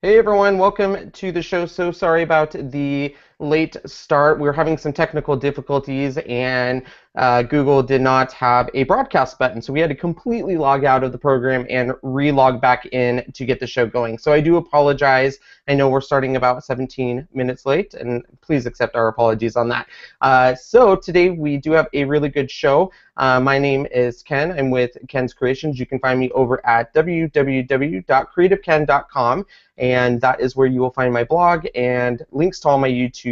Hey everyone, welcome to the show. So sorry about the late start. We were having some technical difficulties and uh, Google did not have a broadcast button, so we had to completely log out of the program and re-log back in to get the show going. So I do apologize. I know we're starting about 17 minutes late, and please accept our apologies on that. Uh, so today we do have a really good show. Uh, my name is Ken. I'm with Ken's Kreations. You can find me over at www.creativeken.com, and that is where you will find my blog and links to all my YouTube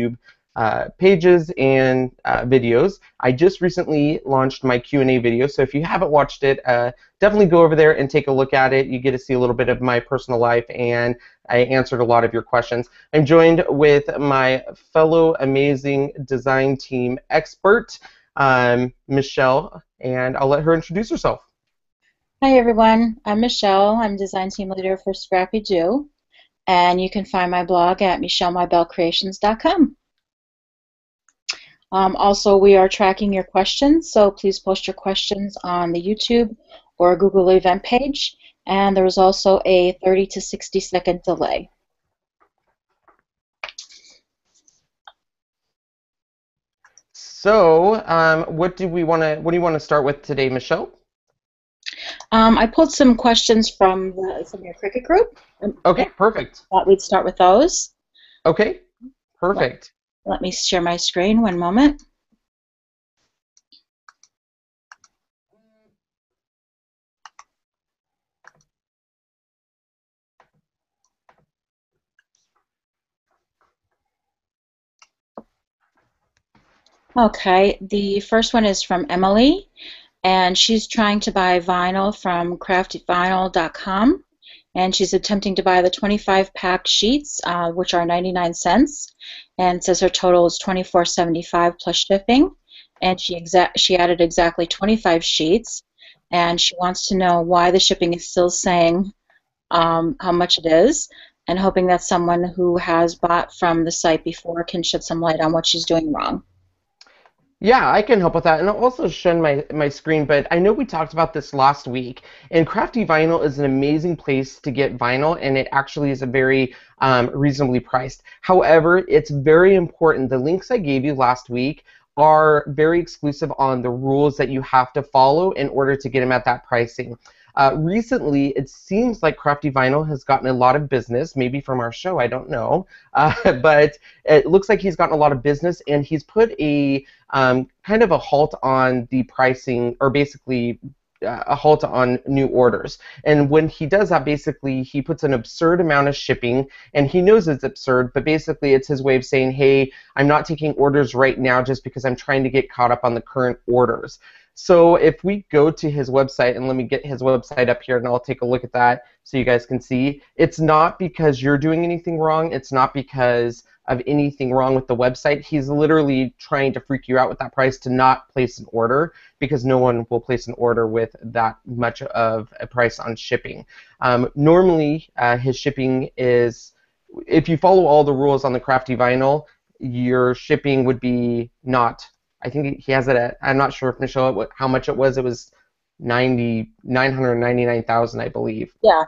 uh, pages and uh, videos. I just recently launched my Q&A video, so if you haven't watched it, uh, definitely go over there and take a look at it. You get to see a little bit of my personal life, and I answered a lot of your questions. I'm joined with my fellow amazing design team expert, um, Michelle, and I'll let her introduce herself. Hi everyone, I'm Michelle. I'm design team leader for ScrappyDew, and you can find my blog at michellemybellcreations.com. Um, also, we are tracking your questions, so please post your questions on the YouTube or Google event page. And there is also a 30 to 60 second delay. So, um, what do we want to? What do you want to start with today, Michelle? Um, I pulled some questions from the, from your Cricut group. Okay, perfect. Thought we'd start with those. Okay, perfect. Let me share my screen one moment. Okay, the first one is from Emily, and she's trying to buy vinyl from craftyvinyl.com and she's attempting to buy the 25 pack sheets, uh, which are 99 cents, and says her total is 24.75 plus shipping. And she exa- she added exactly 25 sheets, and she wants to know why the shipping is still saying um, how much it is, and hoping that someone who has bought from the site before can shed some light on what she's doing wrong. Yeah, I can help with that, and I'll also show my my screen. But I know we talked about this last week, and Crafty Vinyl is an amazing place to get vinyl, and it actually is a very um, reasonably priced. However, it's very important. The links I gave you last week are very exclusive on the rules that you have to follow in order to get them at that pricing. Uh, recently, it seems like Crafty Vinyl has gotten a lot of business, maybe from our show, I don't know, uh, but it looks like he's gotten a lot of business, and he's put a um, kind of a halt on the pricing, or basically uh, a halt on new orders. And when he does that, basically, he puts an absurd amount of shipping, and he knows it's absurd, but basically, it's his way of saying, hey, I'm not taking orders right now just because I'm trying to get caught up on the current orders. So if we go to his website, and let me get his website up here, and I'll take a look at that so you guys can see, it's not because you're doing anything wrong. It's not because of anything wrong with the website. He's literally trying to freak you out with that price to not place an order because no one will place an order with that much of a price on shipping. Um, normally, uh, his shipping is, if you follow all the rules on the Crafty Vinyl, your shipping would be not I think he has it at. I'm not sure if Michelle how much it was. It was ninety nine hundred ninety nine thousand, I believe. Yeah.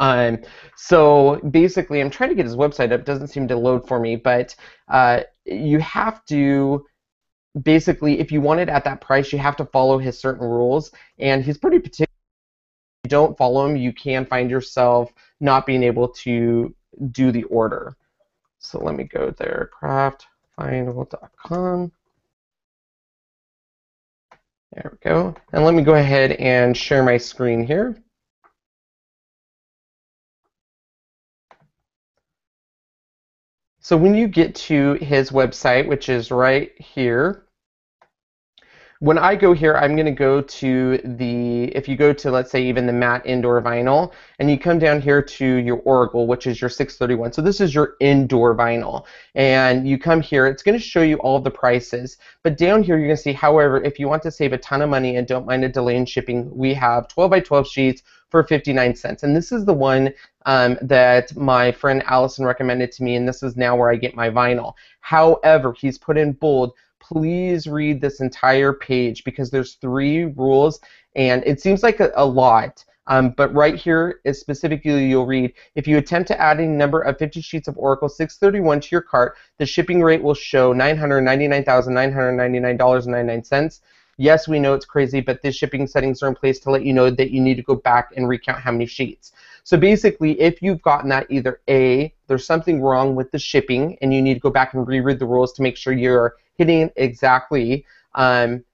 Um, so basically, I'm trying to get his website up. It doesn't seem to load for me, but uh, you have to basically, if you want it at that price, you have to follow his certain rules, and he's pretty particular. If you don't follow him, you can find yourself not being able to do the order. So let me go there, craftvinyl.com. There we go. And let me go ahead and share my screen here. So when you get to his website, which is right here, when I go here, I'm going to go to the, if you go to, let's say, even the matte indoor vinyl, and you come down here to your Oracal, which is your 631. So this is your indoor vinyl. And you come here, it's going to show you all the prices. But down here, you're going to see, however, if you want to save a ton of money and don't mind a delay in shipping, we have 12 by 12 sheets for 59 cents. And this is the one um, that my friend Allison recommended to me, and this is now where I get my vinyl. However, he's put in bold, please read this entire page because there's three rules and it seems like a, a lot Um, but right here is specifically you'll read if you attempt to add a number of 50 sheets of Oracal 631 to your cart, the shipping rate will show $999,999.99. Yes, we know it's crazy, but these shipping settings are in place to let you know that you need to go back and recount how many sheets. So basically, if you've gotten that, either A, there's something wrong with the shipping, and you need to go back and reread the rules to make sure you're hitting it exactly, um,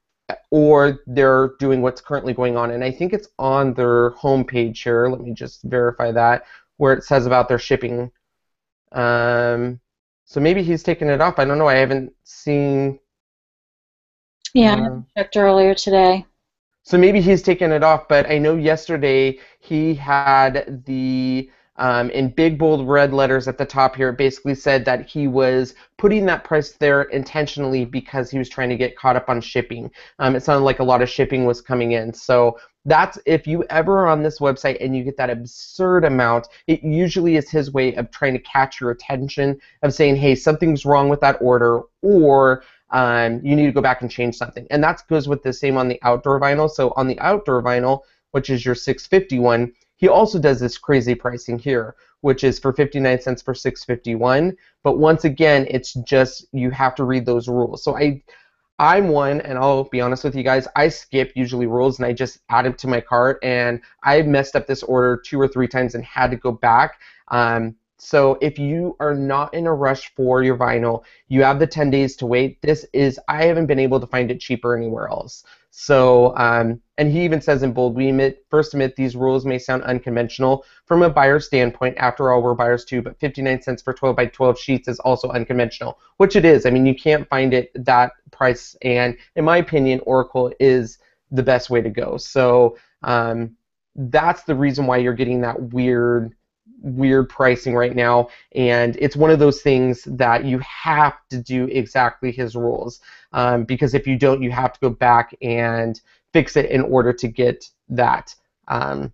or they're doing what's currently going on. And I think it's on their homepage here. Let me just verify that, where it says about their shipping. Um, so maybe he's taken it off. I don't know. I haven't seen Yeah, I checked earlier today. So maybe he's taken it off, but I know yesterday he had the um, in big bold red letters at the top here. It basically said that he was putting that price there intentionally because he was trying to get caught up on shipping. Um, it sounded like a lot of shipping was coming in. So that's if you ever on this website and you get that absurd amount, it usually is his way of trying to catch your attention of saying, hey, something's wrong with that order, or um, you need to go back and change something. And that goes with the same on the outdoor vinyl. So on the outdoor vinyl, which is your 651, he also does this crazy pricing here, which is for 59 cents for 651. But once again, it's just you have to read those rules. So I I'm one, and I'll be honest with you guys, I skip usually rules and I just add them to my cart, and I messed up this order two or three times and had to go back. Um, so if you are not in a rush for your vinyl, you have the 10 days to wait. This is, I haven't been able to find it cheaper anywhere else. So, um, and he even says in bold, we admit, first admit these rules may sound unconventional from a buyer standpoint. After all, we're buyers too, but 59 cents for 12 by 12 sheets is also unconventional, which it is. I mean, you can't find it that price, and in my opinion, Oracal is the best way to go. So um, that's the reason why you're getting that weird weird pricing right now, and it's one of those things that you have to do exactly his rules um, because if you don't, you have to go back and fix it in order to get that. Um,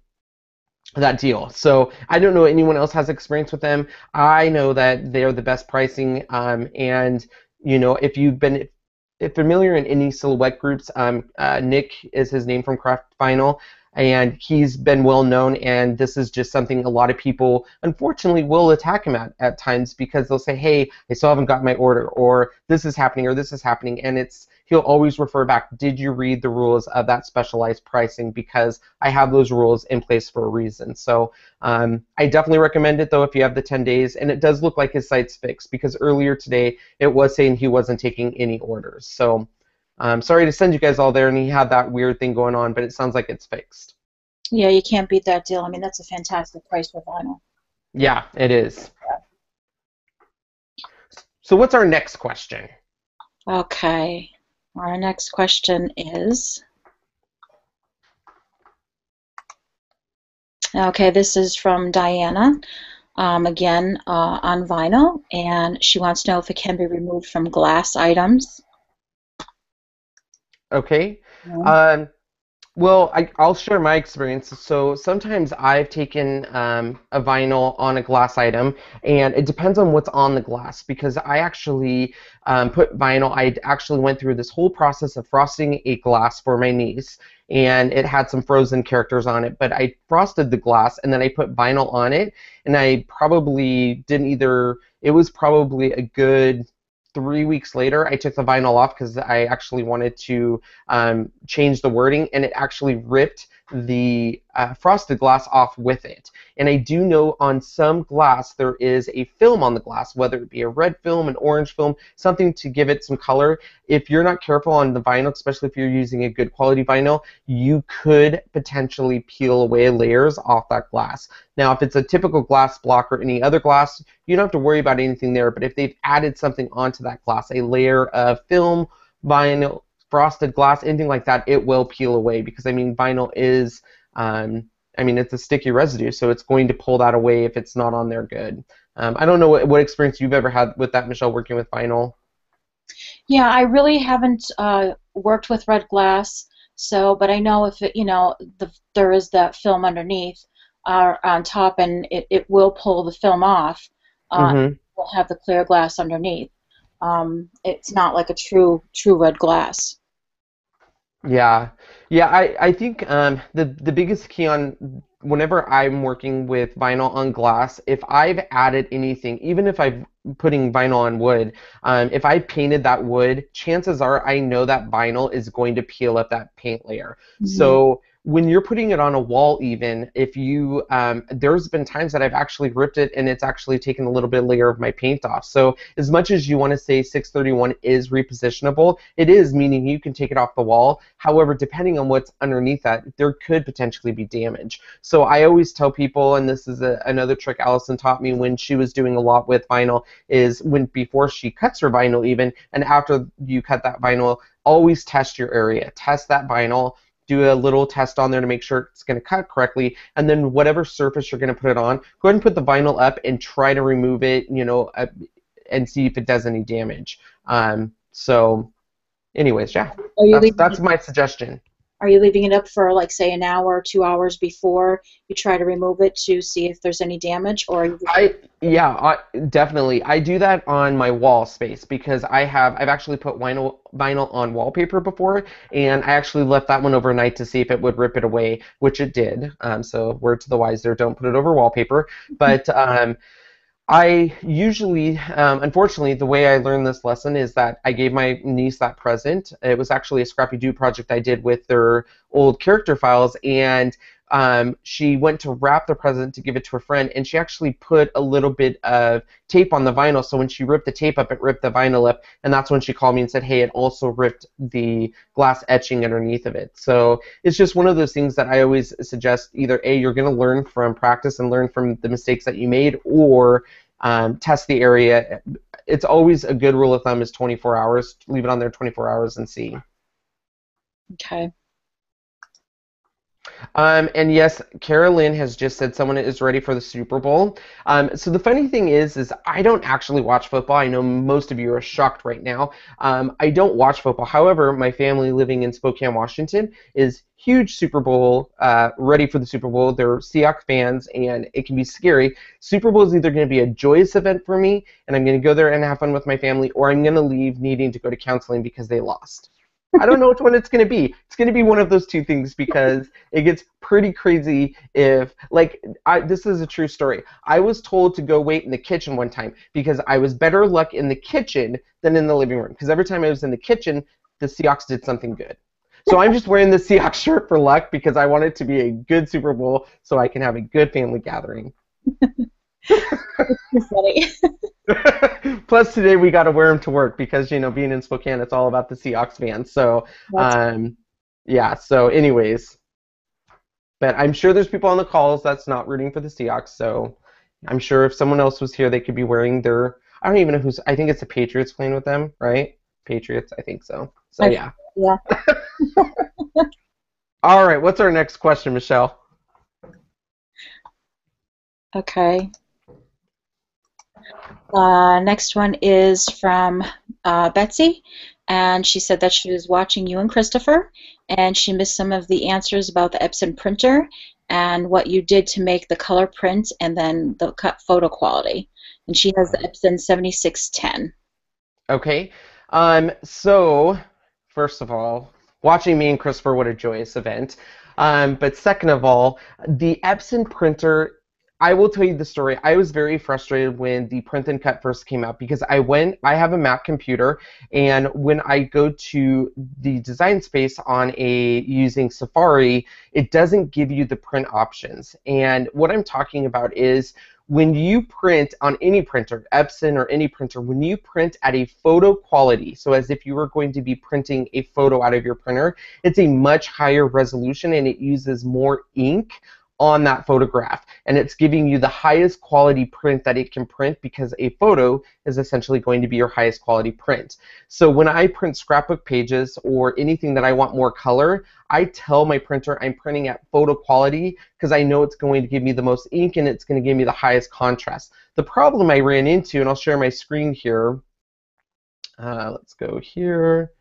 that deal. So I don't know anyone else has experience with them. I know that they're the best pricing, um, and you know if you've been familiar in any silhouette groups, um, uh, Nick is his name from Craft Vinyl and he's been well known and this is just something a lot of people unfortunately will attack him at, at times because they'll say hey i still haven't got my order or this is happening or this is happening and it's he'll always refer back did you read the rules of that specialized pricing? Because i have those rules in place for a reason. So um, i definitely recommend it though if you have the 10 days and it does look like his site's fixed because earlier today it was saying he wasn't taking any orders. So um, sorry to send you guys all there, and he had that weird thing going on, but it sounds like it's fixed. Yeah, you can't beat that deal. I mean, that's a fantastic price for vinyl. Yeah, it is. So, what's our next question? Okay. Our next question is. Okay, this is from Diana, um, again uh, on vinyl, and she wants to know if it can be removed from glass items. Okay. Um, well, I, will share my experience. So sometimes I've taken um, a vinyl on a glass item, and it depends on what's on the glass because I actually um, put vinyl. I actually went through this whole process of frosting a glass for my niece, and it had some frozen characters on it. But I frosted the glass, and then I put vinyl on it, and I probably didn't either. It was probably a good three weeks later, I took the vinyl off because I actually wanted to um, change the wording, and it actually ripped the uh, frosted glass off with it. And I do know on some glass there is a film on the glass, whether it be a red film, an orange film, something to give it some color. If you're not careful on the vinyl, especially if you're using a good quality vinyl, you could potentially peel away layers off that glass. Now, if it's a typical glass block or any other glass, you don't have to worry about anything there. But if they've added something onto that glass, a layer of film, vinyl, frosted glass, anything like that, it will peel away because I mean vinyl is, um, I mean it's a sticky residue, so it's going to pull that away if it's not on there good. Um, I don't know what, what experience you've ever had with that, Michelle, working with vinyl. Yeah, I really haven't uh, worked with red glass, so but I know if it, you know, the, there is that film underneath uh, on top, and it, it will pull the film off. Uh, mm-hmm. We'll have the clear glass underneath. Um, it's not like a true true red glass. Yeah, Yeah, I, I think um, the the biggest key on whenever I'm working with vinyl on glass, if I've added anything, even if I'm putting vinyl on wood, um, if I painted that wood, chances are I know that vinyl is going to peel up that paint layer. Mm-hmm. So when you're putting it on a wall even if you um, there's been times that i've actually ripped it and it's actually taken a little bit layer of my paint off so as much as you want to say 631 is repositionable it is meaning you can take it off the wall however depending on what's underneath that there could potentially be damage so i always tell people and this is a, another trick allison taught me when she was doing a lot with vinyl is when before she cuts her vinyl even and after you cut that vinyl always test your area test that vinyl do a little test on there to make sure it's going to cut correctly, and then whatever surface you're going to put it on, go ahead and put the vinyl up and try to remove it, you know, uh, and see if it does any damage. Um, so, anyways, yeah, that's, that's my suggestion. Are you leaving it up for like say an hour, or two hours before you try to remove it to see if there's any damage, or? I yeah, I, definitely. I do that on my wall space because I have I've actually put vinyl vinyl on wallpaper before, and I actually left that one overnight to see if it would rip it away, which it did. Um, so word to the wise there, don't put it over wallpaper. But um, I usually, um, unfortunately, the way I learned this lesson is that I gave my niece that present. It was actually a ScrappyDew project I did with their old character files, and um, she went to wrap the present to give it to a friend, and she actually put a little bit of tape on the vinyl. So when she ripped the tape up, it ripped the vinyl up, and that's when she called me and said, "Hey, it also ripped the glass etching underneath of it." So it's just one of those things that I always suggest: either a, you're going to learn from practice and learn from the mistakes that you made, or um, test the area. It's always a good rule of thumb is 24 hours. Leave it on there 24 hours and see. Okay. Um, and yes, Carolyn has just said someone is ready for the Super Bowl. Um, so the funny thing is, is I don't actually watch football. I know most of you are shocked right now. Um, I don't watch football. However, my family living in Spokane, Washington, is huge Super Bowl uh, ready for the Super Bowl. They're Seahawks fans, and it can be scary. Super Bowl is either going to be a joyous event for me, and I'm going to go there and have fun with my family, or I'm going to leave needing to go to counseling because they lost. I don't know which one it's going to be. It's going to be one of those two things because it gets pretty crazy if, like, I, this is a true story. I was told to go wait in the kitchen one time because I was better luck in the kitchen than in the living room. Because every time I was in the kitchen, the Seahawks did something good. So I'm just wearing the Seahawks shirt for luck because I want it to be a good Super Bowl so I can have a good family gathering. Plus, today we got to wear them to work because you know, being in Spokane, it's all about the Seahawks fans. So, um, yeah. So, anyways, but I'm sure there's people on the calls that's not rooting for the Seahawks. So, I'm sure if someone else was here, they could be wearing their. I don't even know who's. I think it's the Patriots playing with them, right? Patriots, I think so. So yeah. Yeah. all right. What's our next question, Michelle? Okay. Uh, next one is from uh, Betsy, and she said that she was watching you and Christopher, and she missed some of the answers about the Epson printer and what you did to make the color print and then the cut photo quality. And she has the Epson 7610. Okay. Um, so, first of all, watching me and Christopher, what a joyous event. Um, but second of all, the Epson printer I will tell you the story. I was very frustrated when the print and cut first came out because I went, I have a Mac computer, and when I go to the design space on a using Safari, it doesn't give you the print options. And what I'm talking about is when you print on any printer, Epson or any printer, when you print at a photo quality, so as if you were going to be printing a photo out of your printer, it's a much higher resolution and it uses more ink on that photograph and it's giving you the highest quality print that it can print because a photo is essentially going to be your highest quality print. So when I print scrapbook pages or anything that I want more color, I tell my printer I'm printing at photo quality because I know it's going to give me the most ink and it's going to give me the highest contrast. The problem I ran into, and I'll share my screen here, uh, let's go here,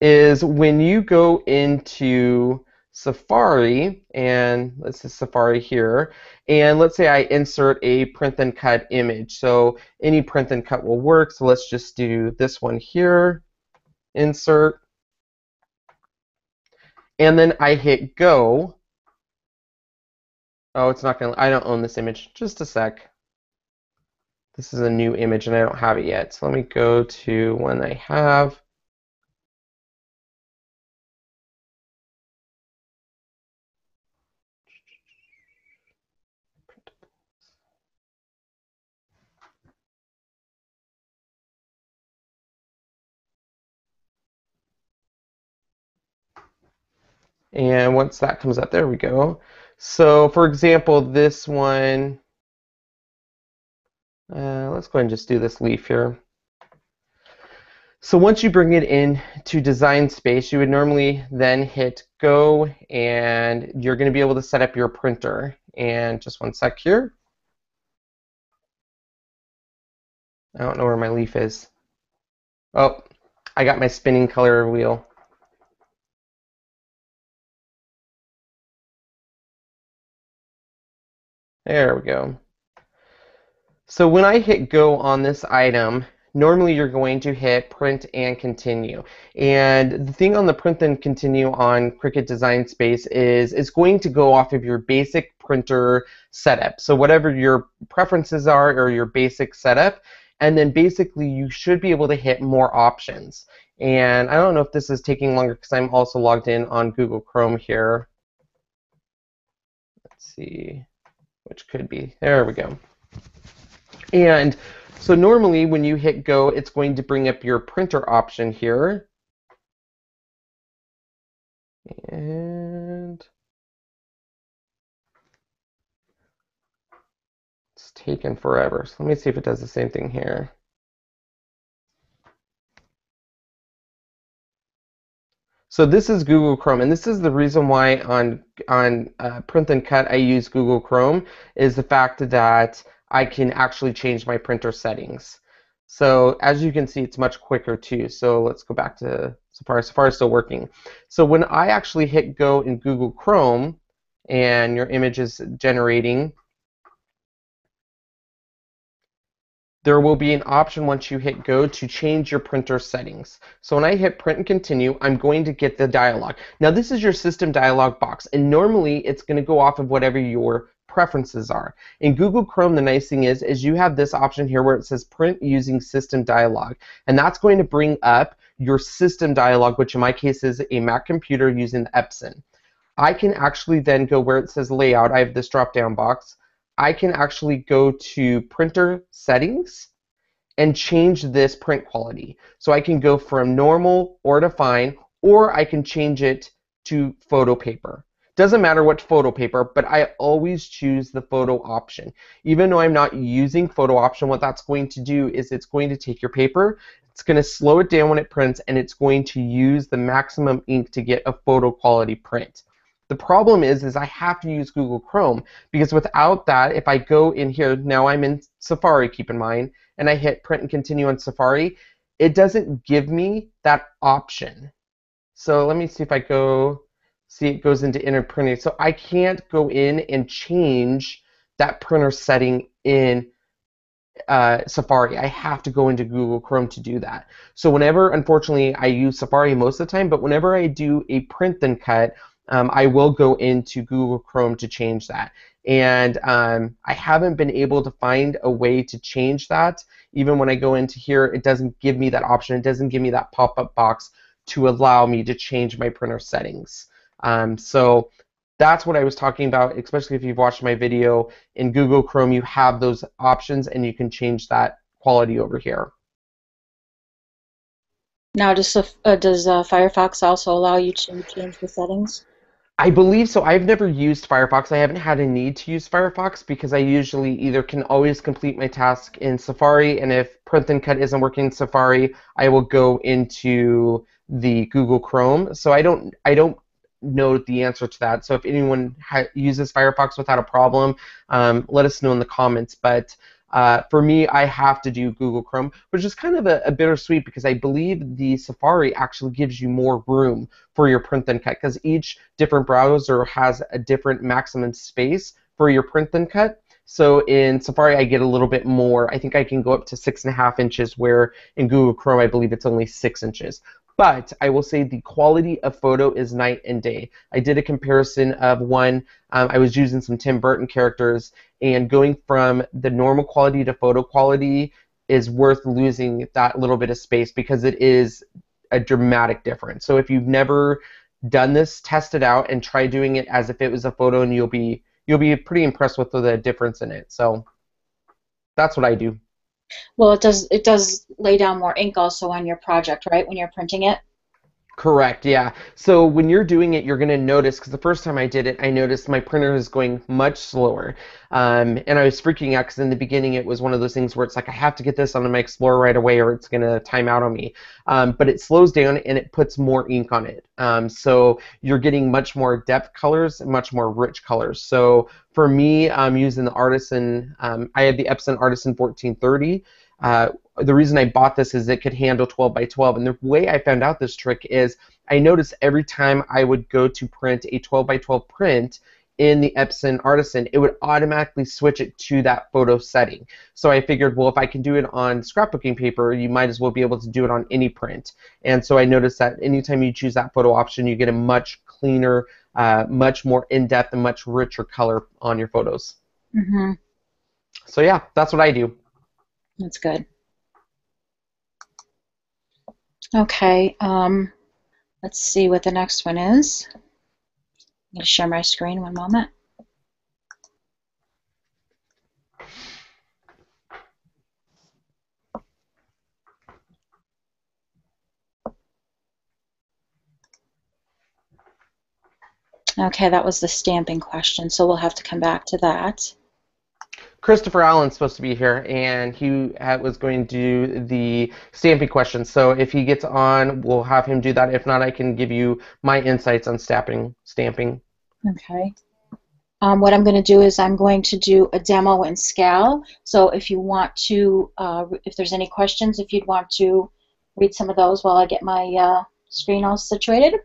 is when you go into Safari, and let's is Safari here, and let's say I insert a print and cut image. So any print and cut will work, so let's just do this one here, insert, and then I hit go. Oh, it's not gonna, I don't own this image. Just a sec. This is a new image and I don't have it yet. So let me go to one I have. And once that comes up, there we go. So for example, this one, uh, let's go ahead and just do this leaf here. So once you bring it in to design space, you would normally then hit go and you're going to be able to set up your printer. And just one sec here. I don't know where my leaf is. Oh, I got my spinning color wheel. There we go. So when I hit go on this item, normally you're going to hit print and continue. And the thing on the print and continue on Cricut Design Space is it's going to go off of your basic printer setup. So whatever your preferences are or your basic setup, and then basically you should be able to hit more options. And I don't know if this is taking longer because I'm also logged in on Google Chrome here. Let's see which could be, there we go. And so normally when you hit go, it's going to bring up your printer option here. And it's taken forever. So let me see if it does the same thing here. So this is Google Chrome, and this is the reason why on on uh, Print and Cut I use Google Chrome is the fact that I can actually change my printer settings. So as you can see, it's much quicker too. So let's go back to Safari. Safari is still working. So when I actually hit go in Google Chrome, and your image is generating, there will be an option once you hit go to change your printer settings. So when I hit print and continue, I'm going to get the dialog. Now this is your system dialog box, and normally it's going to go off of whatever your preferences are. In Google Chrome, the nice thing is, is you have this option here where it says print using system dialog, and that's going to bring up your system dialog, which in my case is a Mac computer using the Epson. I can actually then go where it says layout, I have this drop down box, I can actually go to printer settings and change this print quality. So I can go from normal or to fine, or I can change it to photo paper. Doesn't matter what photo paper, but I always choose the photo option. Even though I'm not using photo option, what that's going to do is it's going to take your paper, it's going to slow it down when it prints, and it's going to use the maximum ink to get a photo quality print. The problem is, is I have to use Google Chrome because without that, if I go in here, now I'm in Safari, keep in mind, and I hit print and continue on Safari, it doesn't give me that option. So let me see if I go, see it goes into inner printing. So I can't go in and change that printer setting in uh, Safari. I have to go into Google Chrome to do that. So whenever, unfortunately, I use Safari most of the time, but whenever I do a print then cut, um, I will go into Google Chrome to change that. And um, I haven't been able to find a way to change that. Even when I go into here, it doesn't give me that option. It doesn't give me that pop-up box to allow me to change my printer settings. Um, so that's what I was talking about, especially if you've watched my video. In Google Chrome, you have those options and you can change that quality over here. Now, does, uh, does uh, Firefox also allow you to change the settings? I believe so. I've never used Firefox. I haven't had a need to use Firefox because I usually either can always complete my task in Safari, and if print and cut isn't working in Safari, I will go into the Google Chrome. So I don't I don't know the answer to that. So if anyone uses Firefox without a problem, um, let us know in the comments. But uh, for me, I have to do Google Chrome, which is kind of a, a, bittersweet because I believe the Safari actually gives you more room for your print and cut because each different browser has a different maximum space for your print and cut. So in Safari, I get a little bit more. I think I can go up to six and a half inches, where in Google Chrome, I believe it's only six inches. But I will say the quality of photo is night and day. I did a comparison of one, um, I was using some Tim Burton characters, and going from the normal quality to photo quality is worth losing that little bit of space because it is a dramatic difference. So if you've never done this, test it out and try doing it as if it was a photo, and you'll be you'll be pretty impressed with the difference in it. So that's what I do. Well, it does it does lay down more ink also on your project, right? When you're printing it. Correct, yeah. So when you're doing it, you're going to notice, because the first time I did it, I noticed my printer is going much slower. Um, and I was freaking out because in the beginning it was one of those things where it's like, I have to get this onto my Explorer right away or it's going to time out on me. Um, but it slows down and it puts more ink on it. Um, so you're getting much more depth colors and much more rich colors. So for me, I'm using the Artisan, um, I have the Epson Artisan 1430. Uh, the reason I bought this is it could handle 12 by 12. And the way I found out this trick is I noticed every time I would go to print a 12 by 12 print in the Epson Artisan, it would automatically switch it to that photo setting. So I figured, well, if I can do it on scrapbooking paper, you might as well be able to do it on any print. And so I noticed that anytime you choose that photo option, you get a much cleaner, uh, much more in-depth, and much richer color on your photos. Mm-hmm. So yeah, that's what I do. That's good. Okay, um, let's see what the next one is. I'm going to share my screen one moment. Okay, that was the stamping question, so we'll have to come back to that. Christopher Alan's supposed to be here, and he was going to do the stamping questions. So if he gets on, we'll have him do that. If not, I can give you my insights on stamping. Stamping. Okay. Um, what I'm going to do is I'm going to do a demo in SCAL. So if you want to, uh, if there's any questions, if you'd want to read some of those while I get my uh, screen all situated.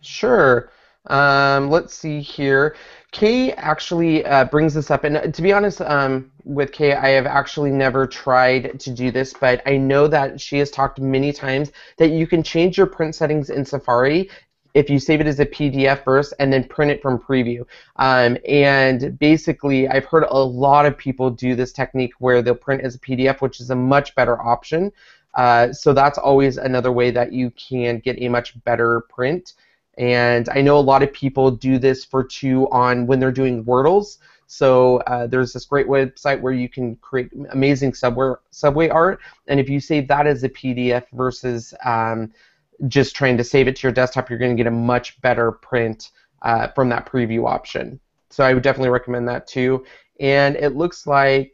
Sure. Um, let's see here. Kay actually uh, brings this up, and uh, to be honest, um, with Kay, I have actually never tried to do this, but I know that she has talked many times that you can change your print settings in Safari if you save it as a PDF first and then print it from preview. Um, and basically, I've heard a lot of people do this technique where they'll print as a PDF, which is a much better option. Uh, so that's always another way that you can get a much better print. And I know a lot of people do this for two on when they're doing Wordles. So uh, there's this great website where you can create amazing subway subway art, and if you save that as a PDF versus um, just trying to save it to your desktop, you're going to get a much better print uh, from that preview option. So I would definitely recommend that too. And it looks like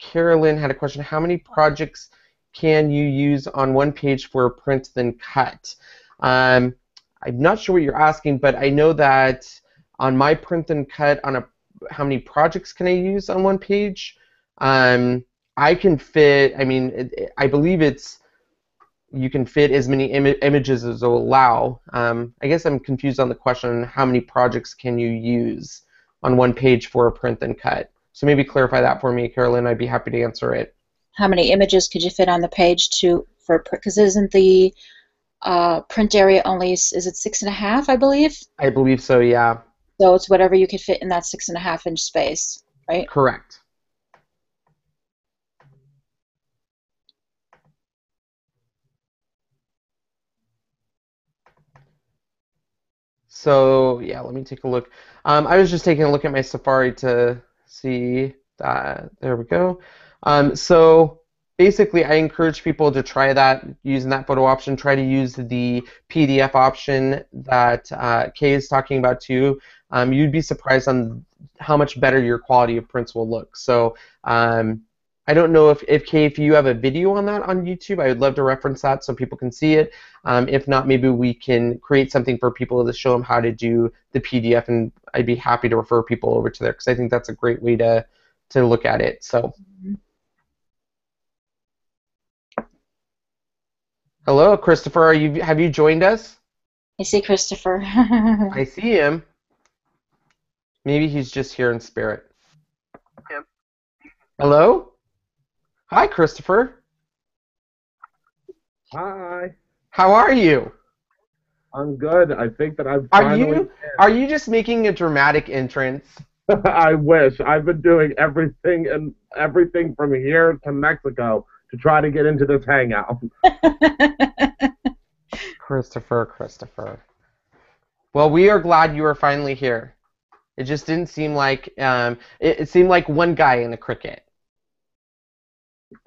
Carolyn had a question: How many projects can you use on one page for a print then cut? Um, I'm not sure what you're asking, but I know that on my print and cut on a how many projects can I use on one page? Um, I can fit. I mean, it, I believe it's you can fit as many Im- images as will allow. Um, I guess I'm confused on the question: how many projects can you use on one page for a print and cut? So maybe clarify that for me, Carolyn. I'd be happy to answer it. How many images could you fit on the page to for because isn't the uh, print area only is, is it six and a half, I believe? I believe so, yeah. So it's whatever you could fit in that six and a half inch space, right? Correct. So yeah, let me take a look. Um, I was just taking a look at my Safari to see that. There we go. Um, so basically, I encourage people to try that using that photo option. Try to use the PDF option that uh, Kay is talking about too. Um, you'd be surprised on how much better your quality of prints will look. So um, I don't know if, if Kay, if you have a video on that on YouTube, I would love to reference that so people can see it. Um, if not, maybe we can create something for people to show them how to do the PDF, and I'd be happy to refer people over to there because I think that's a great way to to look at it. So. Mm-hmm. Hello, Christopher. Are you have you joined us? I see Christopher. I see him. Maybe he's just here in spirit. Yep. Hello? Hi, Christopher. Hi. How are you? I'm good. I think that I'm Are finally you are you just making a dramatic entrance? I wish. I've been doing everything and everything from here to Mexico to try to get into this hangout. Christopher, Christopher. Well, we are glad you are finally here. It just didn't seem like um, it, it seemed like one guy in a Cricut.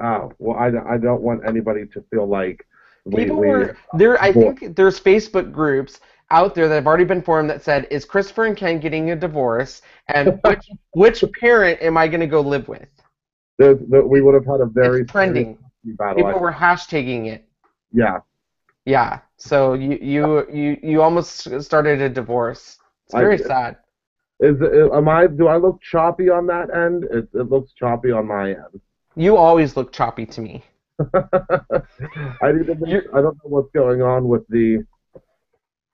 Oh, well, I, I don't want anybody to feel like we, People we were there. I think there's Facebook groups out there that have already been formed that said, "Is Christopher and Ken getting a divorce? And which which parent am I going to go live with?" That we would have had a very it's trending. battle. People were hashtagging it. yeah, Yeah. So you you you you almost started a divorce. It's very did. sad. is uh, am I? Do I look choppy on that end? It, it looks choppy on my end. You always look choppy to me. I need to I don't know what's going on with the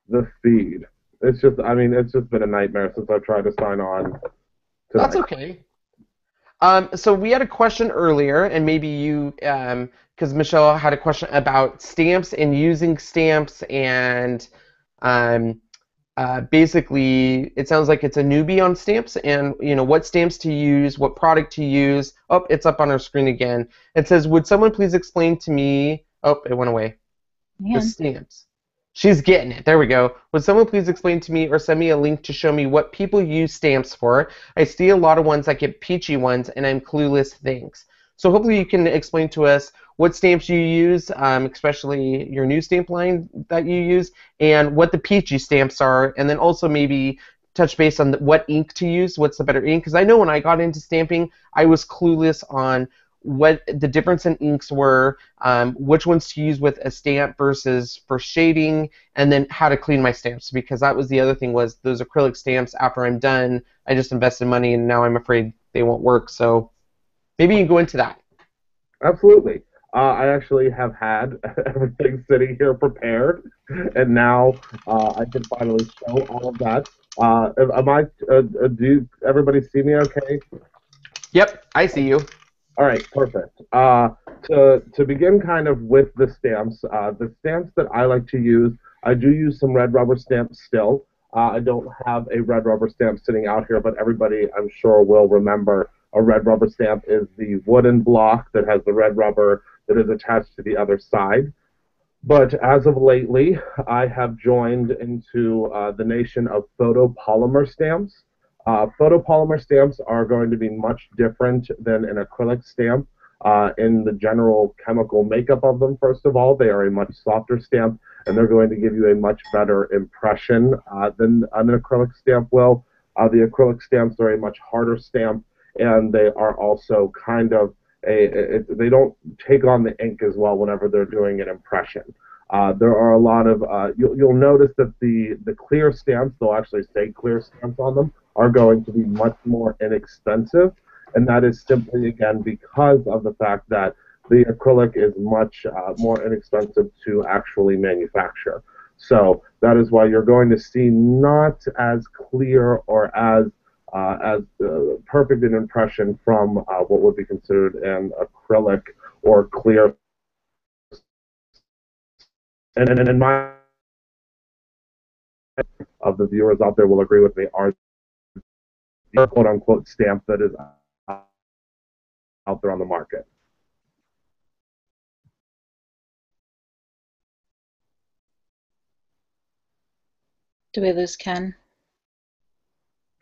the feed. It's just I mean it's just been a nightmare since I've tried to sign on. That's okay. Um, so we had a question earlier, and maybe you, because Michelle had a question about stamps and using stamps, and um, uh, basically, it sounds like it's a newbie on stamps, and you know what stamps to use, what product to use. Oh, it's up on our screen again. It says, "Would someone please explain to me?" Oh, it went away. The stamps. She's getting it. There we go. Would someone please explain to me or send me a link to show me what people use stamps for? I see a lot of ones that get peachy ones, and I'm clueless. Thanks. So hopefully you can explain to us what stamps you use, um, especially your new stamp line that you use, and what the peachy stamps are, and then also maybe touch base on what ink to use. What's the better ink? Because I know when I got into stamping, I was clueless on what the difference in inks were, um, which ones to use with a stamp versus for shading, and then how to clean my stamps. Because that was the other thing was those acrylic stamps. After I'm done, I just invested money, and now I'm afraid they won't work. So maybe you can go into that. Absolutely. Uh, I actually have had everything sitting here prepared, and now uh, I can finally show all of that. Uh, am- I? Uh, uh, do everybody see me? Okay. Yep, I see you. All right, perfect. Uh, to to begin, kind of with the stamps. Uh, the stamps that I like to use, I do use some red rubber stamps still. Uh, I don't have a red rubber stamp sitting out here, but everybody, I'm sure, will remember a red rubber stamp is the wooden block that has the red rubber that is attached to the other side. But as of lately, I have joined into uh, the nation of photopolymer stamps. Uh, photopolymer stamps are going to be much different than an acrylic stamp uh, in the general chemical makeup of them. First of all, they are a much softer stamp, and they're going to give you a much better impression uh, than an acrylic stamp will. Uh, the acrylic stamps are a much harder stamp, and they are also kind of a, it, they don't take on the ink as well whenever they're doing an impression. Uh, there are a lot of uh, you'll, you'll notice that the the clear stamps they'll actually say clear stamps on them are going to be much more inexpensive, and that is simply again because of the fact that the acrylic is much uh, more inexpensive to actually manufacture. So that is why you're going to see not as clear or as uh, as uh, perfect an impression from uh, what would be considered an acrylic or clear. And, and, and my of the viewers out there will agree with me are the quote unquote stamp that is out there on the market. Do we lose Ken?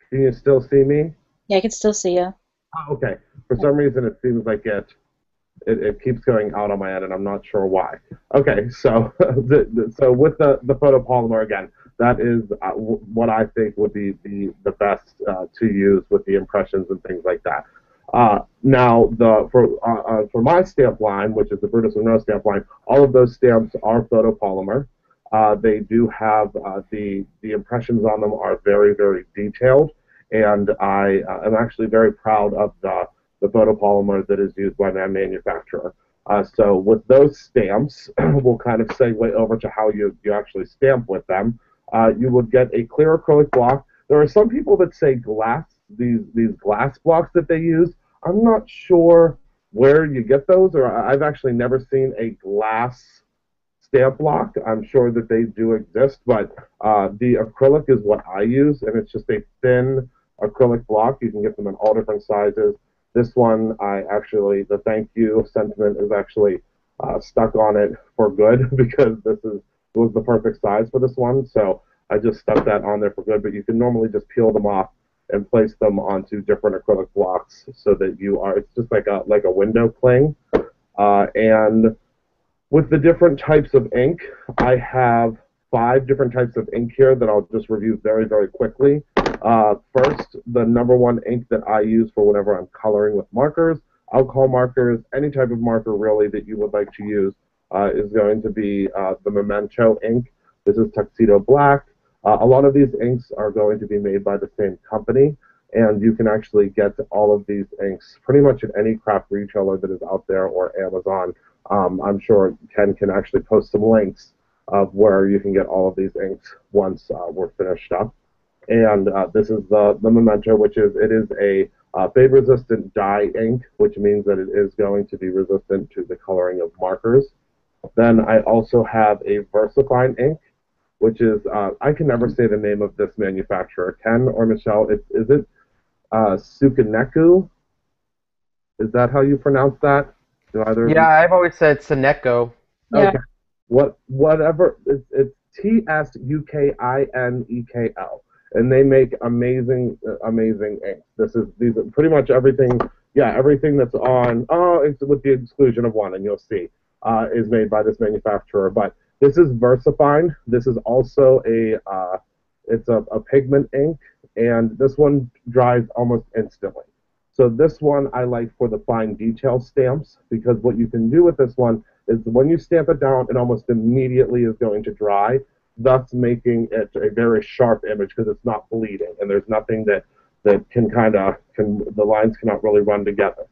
Can you still see me? Yeah, I can still see you. Oh, okay. For some reason, it seems like it, it it keeps going out on my end, and I'm not sure why. Okay, so the, the, so with the the photopolymer again, that is uh, w- what I think would be the the best uh, to use with the impressions and things like that. Uh, now, the for uh, uh, for my stamp line, which is the Brutus Monroe stamp line, all of those stamps are photopolymer. Uh, they do have the the impressions on them are very very detailed, and I am actually very proud of the the photopolymer that is used by my manufacturer. Uh, so with those stamps, we'll kind of segue over to how you, you actually stamp with them. Uh, you would get a clear acrylic block. There are some people that say glass, these, these glass blocks that they use. I'm not sure where you get those, or I've actually never seen a glass stamp block. I'm sure that they do exist, but uh, the acrylic is what I use, and it's just a thin acrylic block. You can get them in all different sizes. This one, I actually, the thank you sentiment is actually uh, stuck on it for good because this is was the perfect size for this one. So I just stuck that on there for good. But you can normally just peel them off and place them onto different acrylic blocks so that you are. It's just like a like a window cling. Uh, and with the different types of ink, I have five different types of ink here that I'll just review very very quickly. Uh, first, the number one ink that I use for whenever I'm coloring with markers, alcohol markers, any type of marker really that you would like to use uh, is going to be uh, the Memento ink. This is Tuxedo Black. Uh, a lot of these inks are going to be made by the same company, and you can actually get all of these inks pretty much at any craft retailer that is out there or Amazon. Um, I'm sure Ken can actually post some links of where you can get all of these inks once uh, we're finished up and uh, this is the, the memento, which is it is a uh, fade-resistant dye ink, which means that it is going to be resistant to the coloring of markers. Then I also have a VersaFine ink, which is uh, I can never say the name of this manufacturer. Ken or Michelle, it, is it uh, Sukaneku? Is that how you pronounce that? Do either yeah, I've always said Suneco. Okay. Yeah. What whatever it's, it's T S U K I N E K L and they make amazing, amazing inks. This is these are pretty much everything. Yeah, everything that's on. Oh, it's with the exclusion of one, and you'll see, uh, is made by this manufacturer. But this is VersaFine. This is also a uh, it's a, a pigment ink, and this one dries almost instantly. So this one I like for the fine detail stamps because what you can do with this one is when you stamp it down, it almost immediately is going to dry thus making it a very sharp image because it's not bleeding and there's nothing that that can kind of can the lines cannot really run together.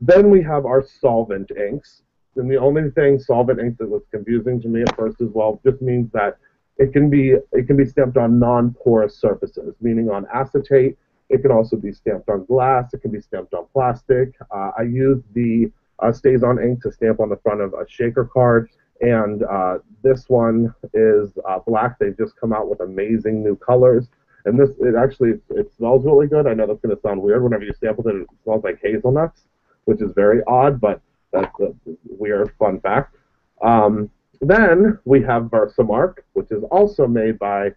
Then we have our solvent inks, and the only thing solvent inks that was confusing to me at first as well just means that it can be it can be stamped on non-porous surfaces, meaning on acetate. It can also be stamped on glass. It can be stamped on plastic. Uh, I use the uh, StazOn ink to stamp on the front of a shaker card and uh, this one is uh, black. They've just come out with amazing new colors. And this, it actually, it smells really good. I know that's going to sound weird. Whenever you sample it, it smells like hazelnuts, which is very odd, but that's a weird fun fact. Um, then we have Versamark, which is also made by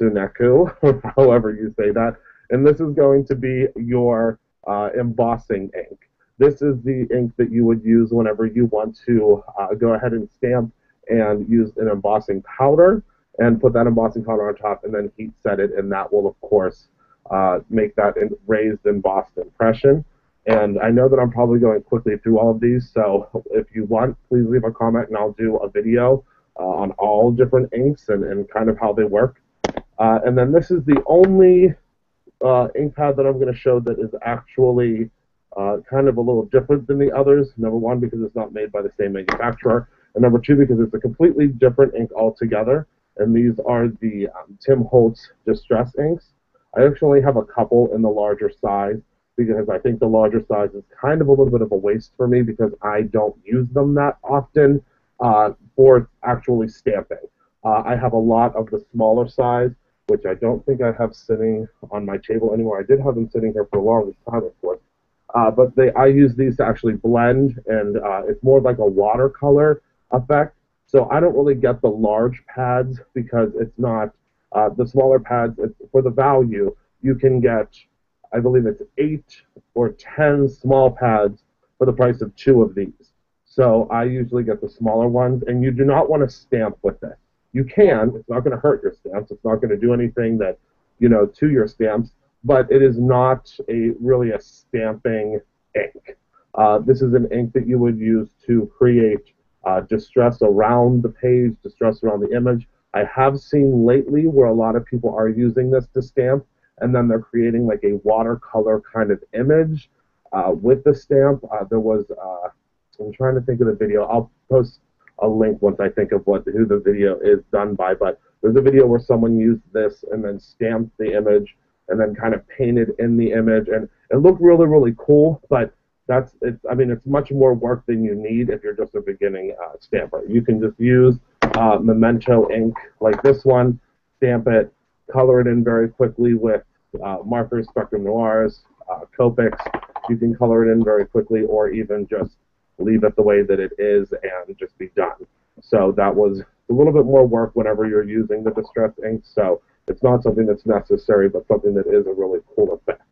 Suneku, however you say that. And this is going to be your uh, embossing ink. This is the ink that you would use whenever you want to uh, go ahead and stamp and use an embossing powder and put that embossing powder on top and then heat set it and that will of course uh, make that raised embossed impression. And I know that I'm probably going quickly through all of these, so if you want, please leave a comment and I'll do a video uh, on all different inks and, and kind of how they work. Uh, and then this is the only uh, ink pad that I'm going to show that is actually uh, kind of a little different than the others. Number one, because it's not made by the same manufacturer, and number two, because it's a completely different ink altogether. And these are the um, Tim Holtz Distress inks. I actually have a couple in the larger size because I think the larger size is kind of a little bit of a waste for me because I don't use them that often uh, for actually stamping. Uh, I have a lot of the smaller size, which I don't think I have sitting on my table anymore. I did have them sitting here for a long time, of course, uh, but they, I use these to actually blend, and uh, it's more like a watercolor effect. So I don't really get the large pads because it's not uh, the smaller pads. for the value, you can get, I believe it's eight or ten small pads for the price of two of these. So I usually get the smaller ones, and you do not want to stamp with it. You can. It's not going to hurt your stamps. It's not going to do anything that, you know, to your stamps but it is not a really a stamping ink. Uh, this is an ink that you would use to create uh, distress around the page, distress around the image. I have seen lately where a lot of people are using this to stamp, and then they're creating like a watercolor kind of image uh, with the stamp. Uh, there was, uh, I'm trying to think of the video. I'll post a link once I think of what who the video is done by, but there's a video where someone used this and then stamped the image and then kind of painted in the image, and it looked really, really cool. But that's it's. I mean, it's much more work than you need if you're just a beginning uh, stamper. You can just use uh, Memento ink like this one, stamp it, color it in very quickly with uh, markers, Spectrum Noirs, uh, Copics. You can color it in very quickly, or even just leave it the way that it is and just be done. So that was a little bit more work whenever you're using the distress ink. So it's not something that's necessary, but something that is a really cool effect.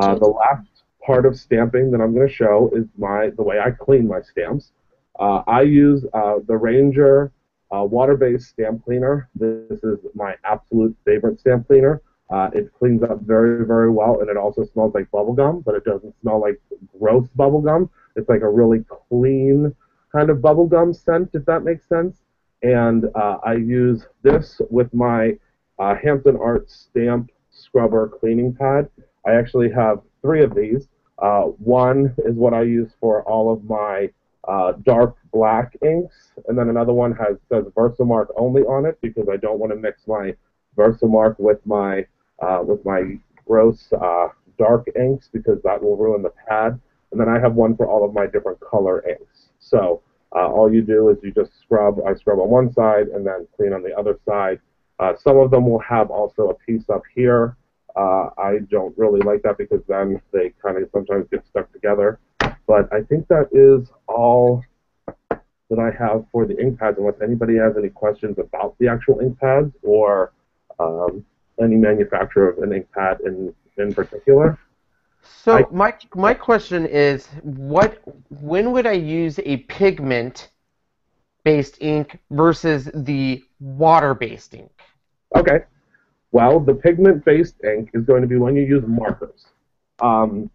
Uh, the last part of stamping that I'm going to show is my the way I clean my stamps. Uh, I use uh, the Ranger uh, water-based stamp cleaner. This is my absolute favorite stamp cleaner. Uh, it cleans up very, very well, and it also smells like bubblegum, but it doesn't smell like gross bubblegum. It's like a really clean kind of bubblegum scent, if that makes sense. And uh, I use this with my uh, Hampton Art Stamp Scrubber Cleaning Pad. I actually have three of these. Uh, one is what I use for all of my uh, dark black inks, and then another one has says Versamark only on it because I don't want to mix my Versamark with my uh, with my gross uh, dark inks because that will ruin the pad. And then I have one for all of my different color inks. So uh, all you do is you just scrub. I scrub on one side and then clean on the other side. Uh, some of them will have also a piece up here. Uh, I don't really like that because then they kind of sometimes get stuck together. But I think that is all that I have for the ink pads, unless anybody has any questions about the actual ink pads or um, any manufacturer of an ink pad in, in particular. So I, my my question is, what when would I use a pigment based ink versus the water based ink? Okay. Well, the pigment based ink is going to be when you use markers. Um,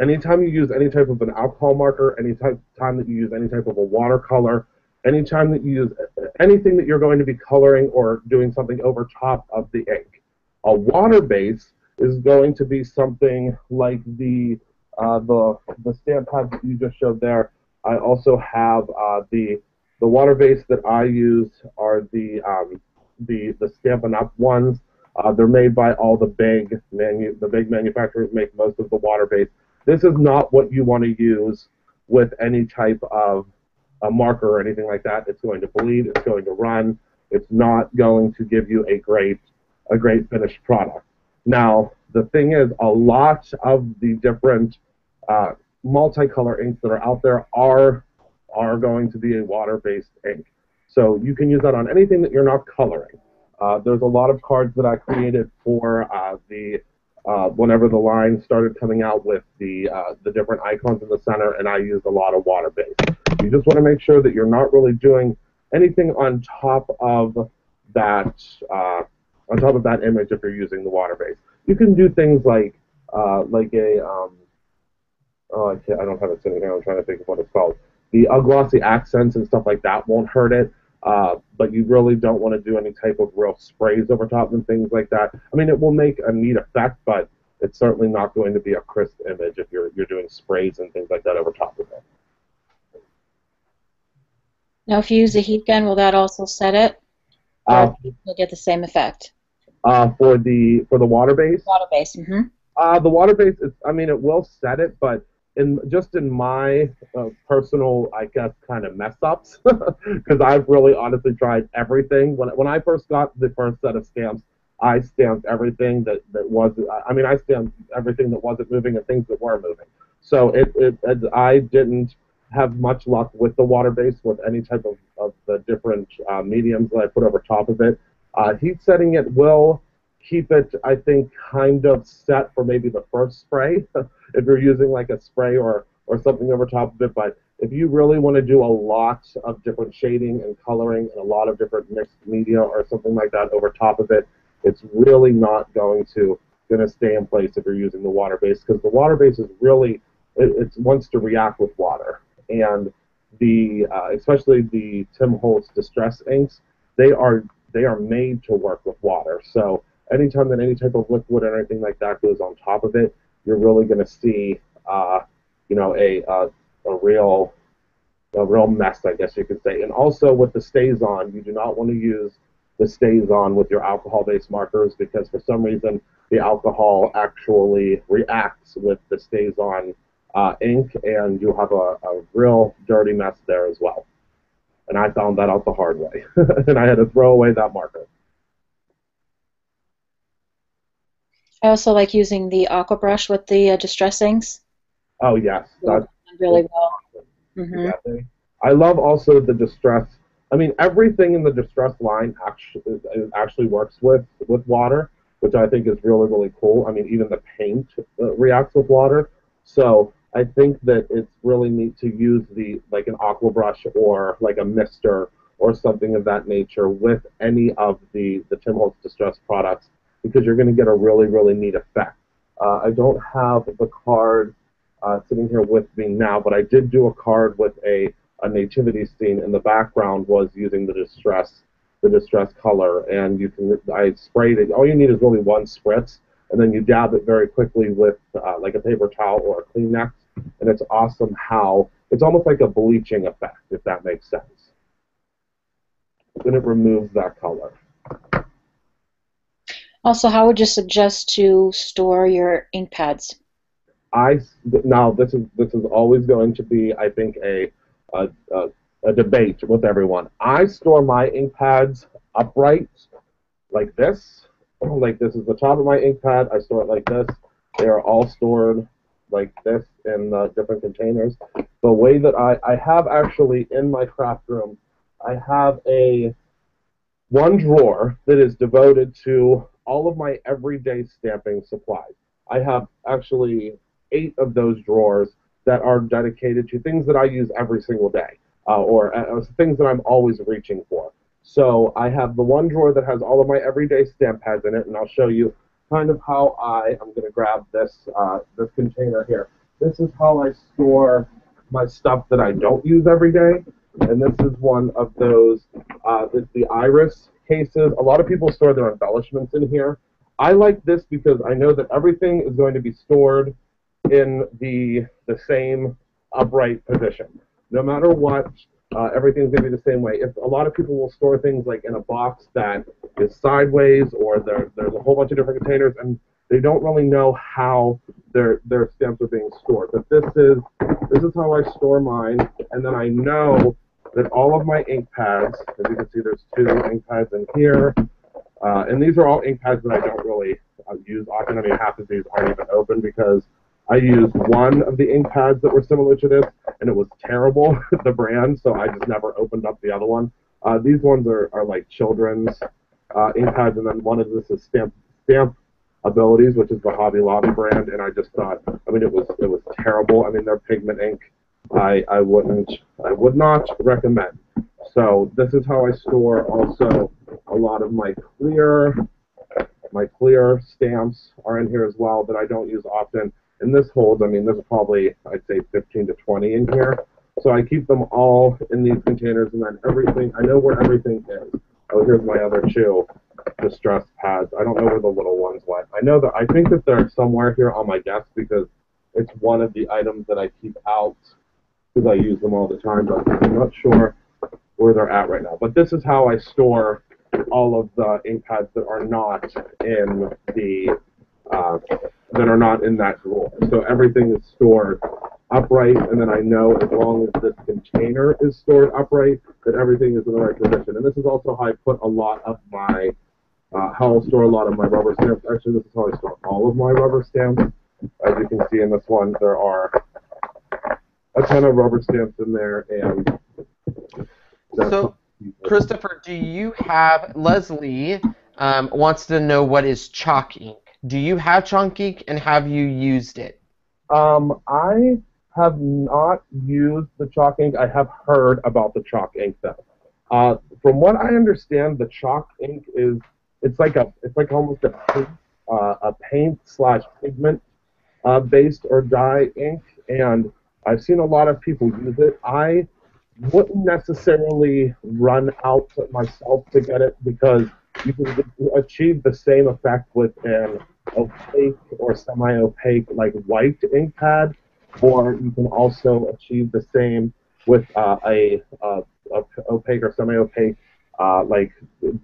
anytime you use any type of an alcohol marker, any type, time that you use any type of a watercolor, anytime that you use anything that you're going to be coloring or doing something over top of the ink. A water base is going to be something like the uh, the the stamp pad that you just showed there. I also have uh, the the water base that I use are the um, the the Stampin' Up ones. Uh, they're made by all the big manu- the big manufacturers make most of the water base. This is not what you want to use with any type of a marker or anything like that. It's going to bleed. It's going to run. It's not going to give you a great a great finished product. Now, the thing is, a lot of the different uh, multicolor inks that are out there are are going to be a water-based ink. So you can use that on anything that you're not coloring. Uh, there's a lot of cards that I created for uh, the uh, whenever the line started coming out with the uh, the different icons in the center, and I used a lot of water base. You just want to make sure that you're not really doing anything on top of that uh, on top of that image if you're using the water base. You can do things like uh, like a um, oh I, I don't have it sitting here. I'm trying to think of what it's called. The glossy accents and stuff like that won't hurt it. Uh, but you really don't want to do any type of real sprays over top and things like that. I mean, it will make a neat effect, but it's certainly not going to be a crisp image if you're you're doing sprays and things like that over top of it. Now, if you use a heat gun, will that also set it? Uh, you'll get the same effect uh, for the for the water base. Water base. Mm-hmm. Uh, the water base. Is, I mean, it will set it, but in just in my uh, personal, I guess, kind of mess ups, because I've really honestly tried everything. When when I first got the first set of stamps, I stamped everything that that was. I mean, I stamped everything that wasn't moving and things that were moving. So it, it, it I didn't have much luck with the water base with any type of, of the different uh, mediums that I put over top of it. Uh, heat setting it will keep it, I think, kind of set for maybe the first spray if you're using like a spray or, or something over top of it. But if you really want to do a lot of different shading and coloring and a lot of different mixed media or something like that over top of it, it's really not going to going to stay in place if you're using the water base because the water base is really it, it wants to react with water and the uh, especially the Tim Holtz distress inks they are they are made to work with water. So anytime that any type of liquid or anything like that goes on top of it, you're really going to see, uh, you know, a, a a real a real mess, I guess you could say. And also with the StazOn, you do not want to use the StazOn with your alcohol-based markers because for some reason the alcohol actually reacts with the StazOn uh, ink, and you have a, a real dirty mess there as well. And I found that out the hard way, and I had to throw away that marker. I also like using the aqua brush with the uh, distress inks. Oh yes, that's really well. Mm-hmm. Exactly. I love also the distress. I mean, everything in the distress line actually actually works with with water, which I think is really really cool. I mean, even the paint uh, reacts with water. So I think that it's really neat to use the like an aqua brush or like a mister or something of that nature with any of the the Tim Holtz distress products because you're going to get a really really neat effect. Uh, I don't have the card uh, sitting here with me now, but I did do a card with a, a nativity scene in the background was using the distress the distress color, and you can I sprayed it. All you need is really one spritz, and then you dab it very quickly with uh, like a paper towel or a Kleenex, and it's awesome how it's almost like a bleaching effect, if that makes sense. Then it removes that color. Also, how would you suggest to store your ink pads? I now this is this is always going to be I think a a, a, a debate with everyone. I store my ink pads upright like this. Like this is the top of my ink pad. I store it like this. They are all stored like this in uh, different containers. The way that I, I have actually in my craft room, I have a one drawer that is devoted to all of my everyday stamping supplies. I have actually eight of those drawers that are dedicated to things that I use every single day, uh, or uh, things that I'm always reaching for. So I have the one drawer that has all of my everyday stamp pads in it, and I'll show you kind of how I. I'm going to grab this uh, this container here. This is how I store my stuff that I don't use every day, and this is one of those. Uh, the iris cases. A lot of people store their embellishments in here. I like this because I know that everything is going to be stored in the the same upright position. No matter what, uh, everything's going to be the same way. If a lot of people will store things like in a box that is sideways, or there, there's a whole bunch of different containers, and they don't really know how their their stamps are being stored. But this is this is how I store mine, and then I know that all of my ink pads, as you can see, there's two ink pads in here, uh, and these are all ink pads that I don't really uh, use often. I mean, half of these aren't even open because I used one of the ink pads that were similar to this, and it was terrible, the brand, so I just never opened up the other one. Uh, these ones are, are like children's uh, ink pads, and then one of this is Stamp, Stamp Abilities, which is the Hobby Lobby brand, and I just thought, I mean, it was it was terrible. I mean, their pigment ink, I, I wouldn't, I would not recommend. So this is how I store also a lot of my clear, my clear stamps are in here as well that I don't use often. And this holds, I mean, there's probably, I'd say 15 to 20 in here. So I keep them all in these containers, and then everything, I know where everything is. Oh, here's my other two distress pads. I don't know where the little ones went. I know that, I think that they're somewhere here on my desk because it's one of the items that I keep out because I use them all the time, but I'm not sure where they're at right now. But this is how I store all of the ink pads that are not in the uh, that are not in that drawer. So everything is stored upright, and then I know as long as this container is stored upright, that everything is in the right position. And this is also how I put a lot of my, uh, how I'll store a lot of my rubber stamps. Actually, this is how I store all of my rubber stamps. As you can see in this one, there are a ton of rubber stamps in there, and so, Christopher, do you have Leslie um, wants to know what is chalk ink? Do you have chalk ink and have you used it? Um, I have not used the chalk ink. I have heard about the chalk ink though. Uh, from what I understand, the chalk ink is it's like a it's like almost a paint, uh, a paint slash pigment uh, based or dye ink, and I've seen a lot of people use it. I wouldn't necessarily run out myself to get it because you can achieve the same effect with an opaque or semi-opaque like white ink pad, or you can also achieve the same with uh, a, a, a, opaque or semi-opaque uh, like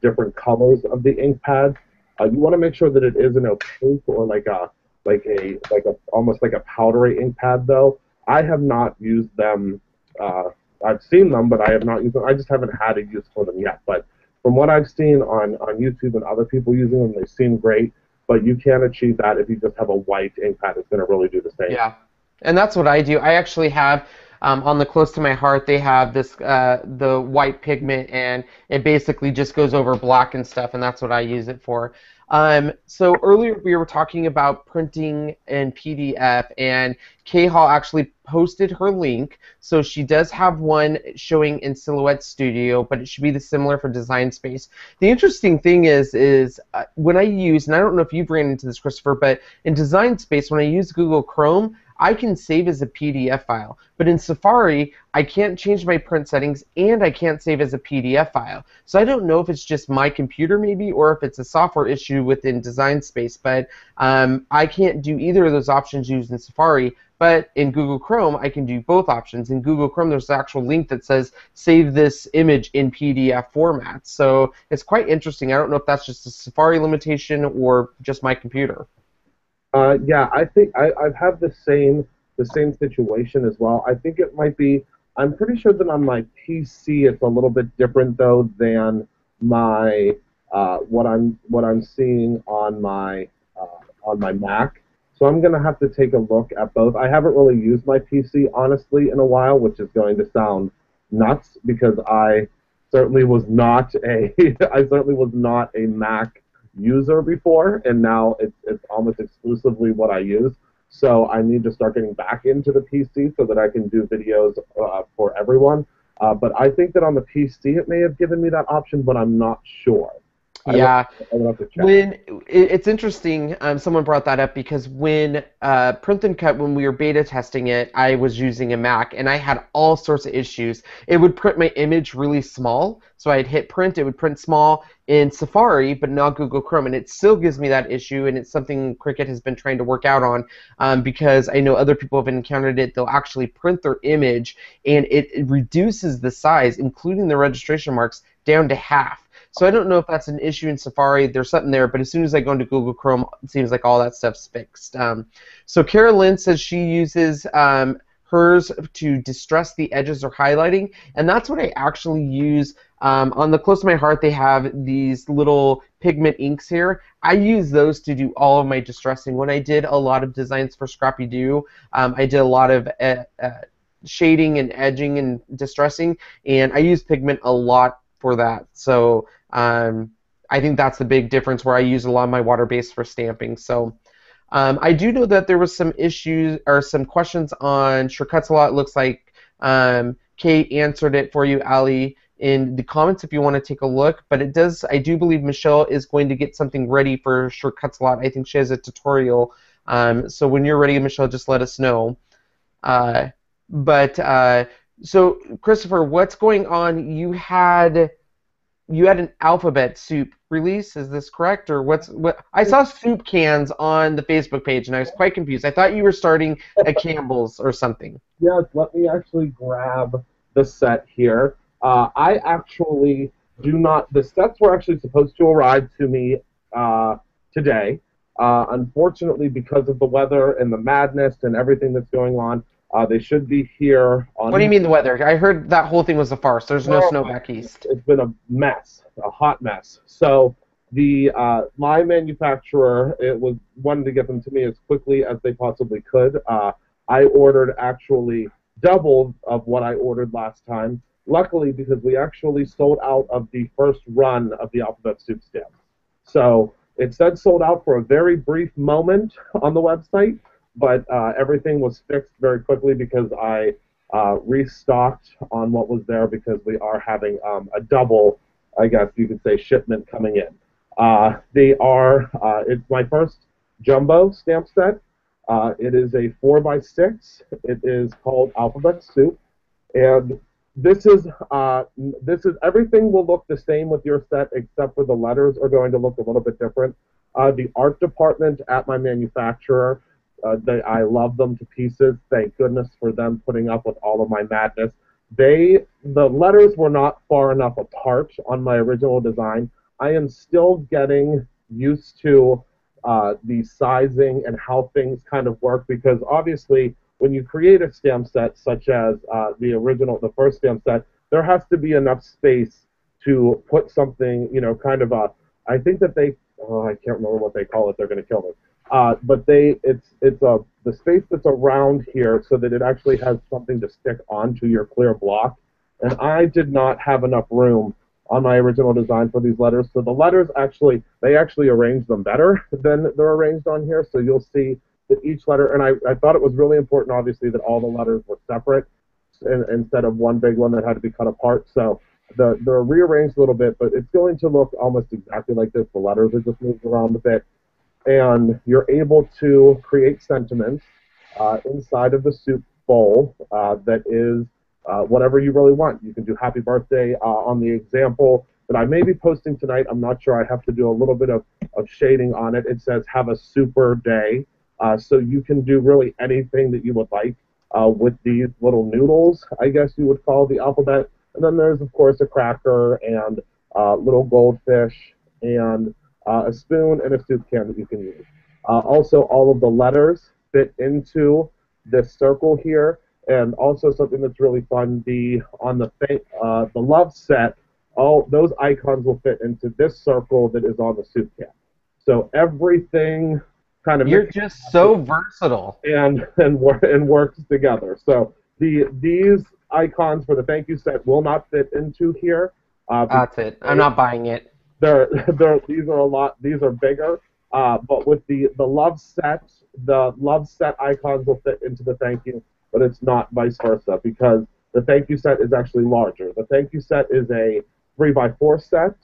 different colors of the ink pad. Uh, you want to make sure that it is an opaque or like a like a like a almost like a powdery ink pad though, I have not used them. Uh, I've seen them, but I have not used them. I just haven't had a use for them yet. But from what I've seen on, on YouTube and other people using them, they seem great. But you can achieve that if you just have a white ink pad. It's going to really do the same. Yeah, and that's what I do. I actually have um, on the close to my heart. They have this uh, the white pigment, and it basically just goes over black and stuff, and that's what I use it for. Um, so earlier we were talking about printing and PDF, and Kay Hall actually posted her link. So she does have one showing in Silhouette Studio, but it should be the similar for Design Space. The interesting thing is, is uh, when I use, and I don't know if you've ran into this, Christopher, but in Design Space, when I use Google Chrome, I can save as a PDF file. But in Safari, I can't change my print settings and I can't save as a PDF file. So I don't know if it's just my computer maybe or if it's a software issue within Design Space. But um, I can't do either of those options used in Safari. But in Google Chrome, I can do both options. In Google Chrome, there's an actual link that says save this image in PDF format. So it's quite interesting. I don't know if that's just a Safari limitation or just my computer. Uh, yeah, I think I, I've had the same the same situation as well. I think it might be. I'm pretty sure that on my PC it's a little bit different though than my uh, what I'm what I'm seeing on my uh, on my Mac. So I'm gonna have to take a look at both. I haven't really used my PC honestly in a while, which is going to sound nuts because I certainly was not a I certainly was not a Mac user before, and now it's, it's almost exclusively what I use. So I need to start getting back into the PC so that I can do videos uh, for everyone. Uh, but I think that on the PC it may have given me that option, but I'm not sure. Yeah. When it's interesting, um, someone brought that up because when uh, Print and Cut, when we were beta testing it, I was using a Mac and I had all sorts of issues. It would print my image really small, so I'd hit print, it would print small in Safari, but not Google Chrome, and it still gives me that issue, and it's something Cricut has been trying to work out on um, because I know other people have encountered it. They'll actually print their image, and it, it reduces the size, including the registration marks, down to half. So I don't know if that's an issue in Safari. There's something there, but as soon as I go into Google Chrome, it seems like all that stuff's fixed. Um, so Carolyn says she uses um, hers to distress the edges or highlighting, and that's what I actually use. Um, on the close to my heart, they have these little pigment inks here. I use those to do all of my distressing. When I did a lot of designs for ScrappyDew, um, I did a lot of uh, uh, shading and edging and distressing, and I use pigment a lot for that. So um, I think that's the big difference where I use a lot of my water base for stamping. So um, I do know that there was some issues or some questions on Sure-Cuts-A-Lot. It looks like um, Kate answered it for you, Ali, in the comments if you want to take a look. But it does, I do believe Michelle is going to get something ready for Sure-Cuts-A-Lot. I think she has a tutorial. Um, so when you're ready, Michelle, just let us know. Uh, but uh, so Christopher, what's going on? You had you had an alphabet soup release. Is this correct, or what's what? I saw soup cans on the Facebook page, and I was quite confused. I thought you were starting a Campbell's or something. Yes, let me actually grab the set here. Uh, I actually do not. The sets were actually supposed to arrive to me uh, today. Uh, unfortunately, because of the weather and the madness and everything that's going on, uh, they should be here on. What do you mean the weather? I heard that whole thing was a farce. There's no snow back east. It's been a mess, a hot mess. So the uh, my manufacturer it was wanted to get them to me as quickly as they possibly could. Uh, I ordered actually double of what I ordered last time. Luckily, because we actually sold out of the first run of the alphabet soup stamp. So it said sold out for a very brief moment on the website but uh, everything was fixed very quickly because I uh, restocked on what was there because we are having um, a double, I guess you could say, shipment coming in. Uh, they are, uh, it's my first jumbo stamp set. Uh, it is a 4x6. It is called Alphabet Soup. And this is uh, this is everything will look the same with your set except for the letters are going to look a little bit different. the art department at my manufacturer uh, I love them to pieces. Thank goodness for them putting up with all of my madness. They, the letters were not far enough apart on my original design. I am still getting used to uh, the sizing and how things kind of work because obviously when you create a stamp set, such as uh, the original, the first stamp set, there has to be enough space to put something, you know, kind of a. I think that they, oh, I can't remember what they call it. They're going to kill me. Uh, but they, it's it's a the space that's around here so that it actually has something to stick onto your clear block. And I did not have enough room on my original design for these letters. So the letters actually, they actually arranged them better than they're arranged on here. So you'll see that each letter, and I, I thought it was really important, obviously, that all the letters were separate instead of one big one that had to be cut apart. So the, they're rearranged a little bit, but it's going to look almost exactly like this. The letters are just moved around a bit. And you're able to create sentiments uh, inside of the soup bowl uh, that is uh, whatever you really want. You can do happy birthday uh, on the example that I may be posting tonight. I'm not sure. I have to do a little bit of, of shading on it. It says have a super day. Uh, so you can do really anything that you would like uh, with these little noodles, I guess you would call the alphabet. And then there's, of course, a cracker and little goldfish and uh, a spoon and a soup can that you can use. Uh, also, all of the letters fit into this circle here. And also something that's really fun, the on the uh, the love set, all those icons will fit into this circle that is on the soup can. So everything kind of you're just so versatile and and and works together. So the these icons for the thank you set will not fit into here. Uh, That's it. I'm not buying it. They're, they're these are a lot. These are bigger. Uh, but with the the love set, the love set icons will fit into the thank you, but it's not vice versa because the thank you set is actually larger. The thank you set is a three by four set.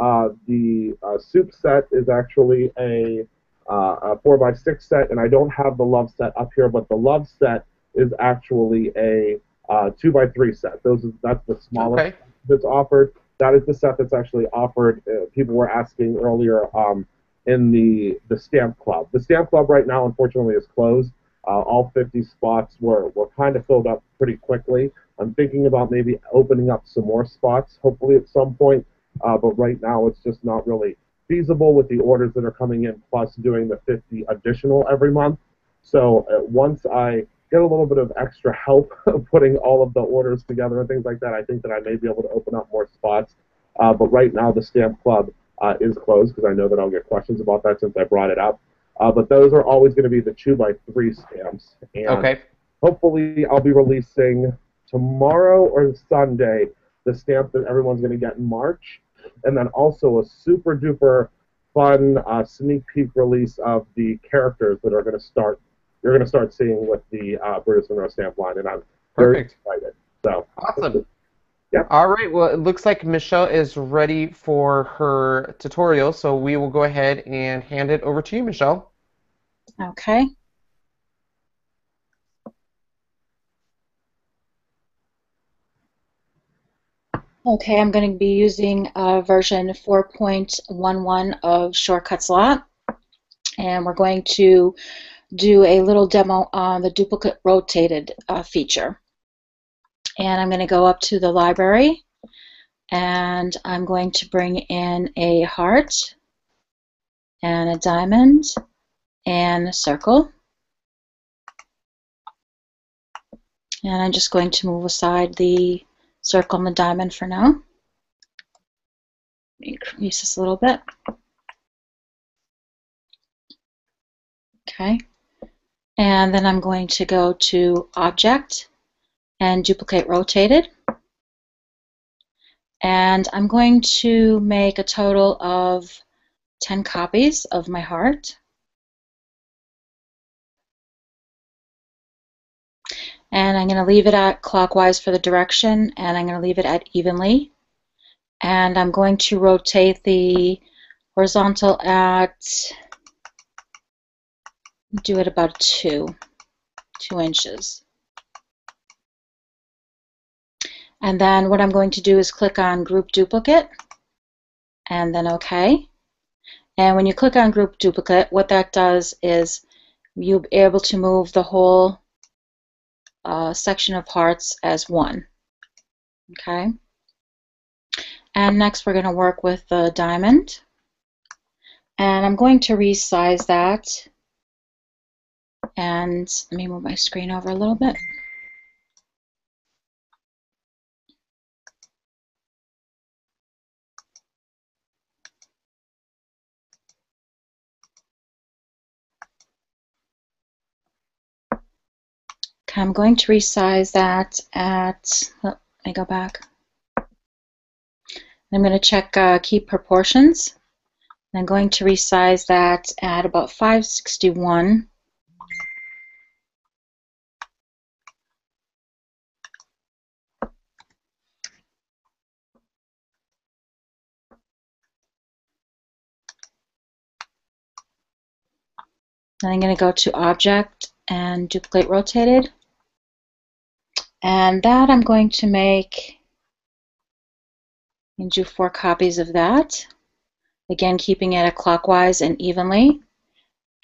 Uh, the uh, soup set is actually a uh, a four by six set, and I don't have the love set up here, but the love set is actually a uh, two by three set. Those is, that's the smallest okay. that's offered. That is the set that's actually offered. Uh, people were asking earlier um, in the the stamp club. The stamp club right now, unfortunately, is closed. Uh, all 50 spots were, were kind of filled up pretty quickly. I'm thinking about maybe opening up some more spots, hopefully at some point. Uh, but right now, it's just not really feasible with the orders that are coming in, plus doing the 50 additional every month. So uh, once I get a little bit of extra help putting all of the orders together and things like that, I think that I may be able to open up more spots. Uh, but right now, the Stamp Club uh, is closed because I know that I'll get questions about that since I brought it up. Uh, but those are always going to be the 2 by 3 stamps. And okay. hopefully, I'll be releasing tomorrow or Sunday the stamp that everyone's going to get in March and then also a super duper fun uh, sneak peek release of the characters that are going to start you're going to start seeing with the uh, Brutus Monroe stamp line, and I'm very excited. So awesome. Yeah. All right. Well, it looks like Michelle is ready for her tutorial, so we will go ahead and hand it over to you, Michelle. Okay. Okay, I'm going to be using uh, version 4.11 of Shortcuts Lot. And we're going to do a little demo on the duplicate rotated uh, feature. And I'm going to go up to the library and I'm going to bring in a heart and a diamond and a circle. And I'm just going to move aside the circle and the diamond for now. Increase this a little bit. Okay. And then I'm going to go to Object and Duplicate Rotated. And I'm going to make a total of 10 copies of my heart. and I'm going to leave it at clockwise for the direction and I'm going to leave it at evenly and I'm going to rotate the horizontal at do it about two two inches and then what I'm going to do is click on group duplicate and then OK and when you click on group duplicate what that does is you'll be able to move the whole uh, section of hearts as one. Okay. And next we're going to work with the diamond. And I'm going to resize that And let me move my screen over a little bit. I'm going to resize that at, oh, let me go back. I'm going to check uh, keep proportions. I'm going to resize that at about 561. Then I'm going to go to Object and Duplicate Rotated. And that I'm going to make and do four copies of that. Again, keeping it a clockwise and evenly.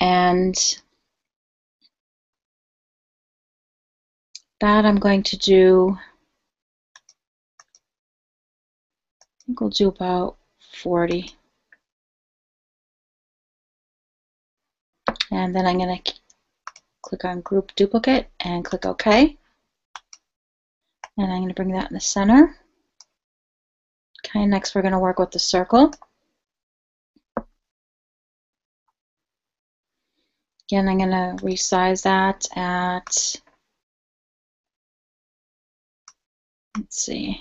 And that I'm going to do, I think we'll do about 40. And then I'm going to click on Group Duplicate and click OK. And I'm going to bring that in the center. Okay, next we're going to work with the circle. Again, I'm going to resize that at, let's see,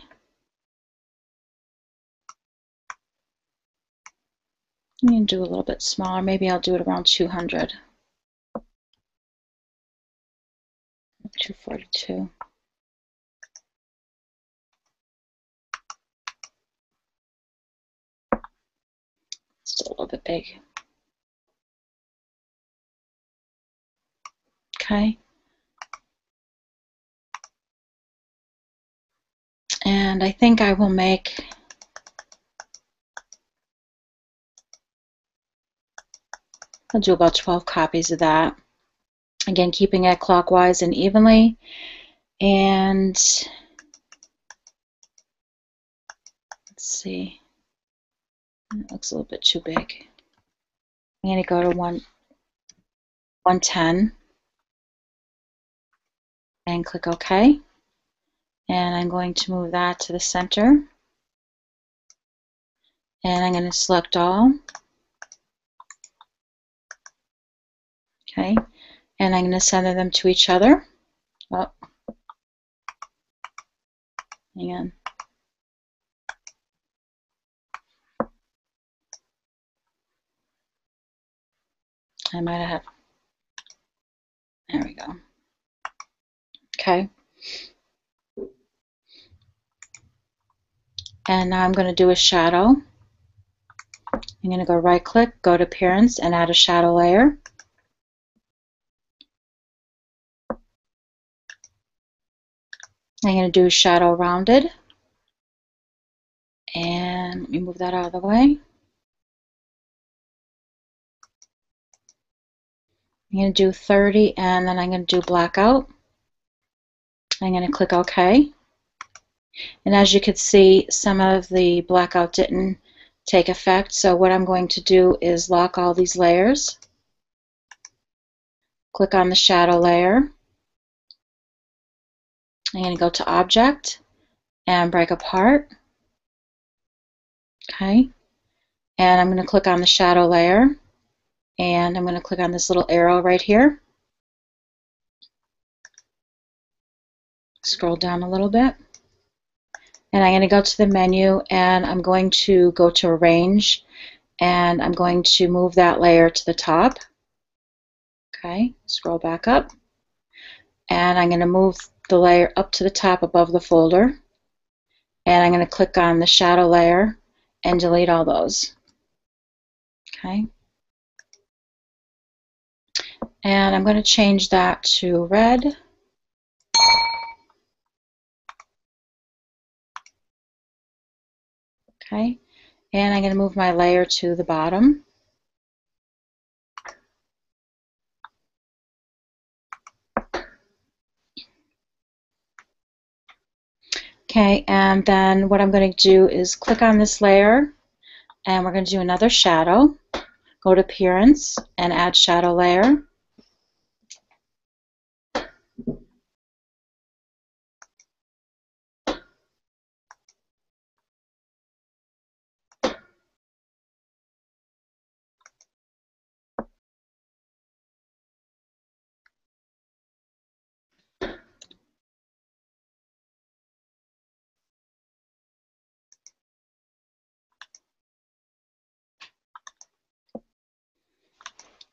I'm going to do a little bit smaller. Maybe I'll do it around 200. 242. Still a little bit big. Okay. And I think I will make I'll do about 12 copies of that. Again, keeping it clockwise and evenly. And let's see. It looks a little bit too big. I'm going to go to one, 110 and click OK. And I'm going to move that to the center. And I'm going to select all. Okay, and I'm going to center them to each other. Oh. Hang on. I might have. There we go. Okay. And now I'm going to do a shadow. I'm going to go right click, go to appearance, and add a shadow layer. I'm going to do shadow rounded. And let me move that out of the way. I'm going to do 30 and then I'm going to do blackout. I'm going to click OK. And as you can see, some of the blackout didn't take effect. So what I'm going to do is lock all these layers. Click on the shadow layer. I'm going to go to Object and break apart. Okay. And I'm going to click on the shadow layer. And I'm going to click on this little arrow right here. Scroll down a little bit. And I'm going to go to the menu and I'm going to go to Arrange and I'm going to move that layer to the top. Okay, scroll back up. And I'm going to move the layer up to the top above the folder. And I'm going to click on the shadow layer and delete all those. Okay. And I'm going to change that to red. Okay. And I'm going to move my layer to the bottom. Okay, and then what I'm going to do is click on this layer, and we're going to do another shadow. Go to Appearance and add Shadow Layer.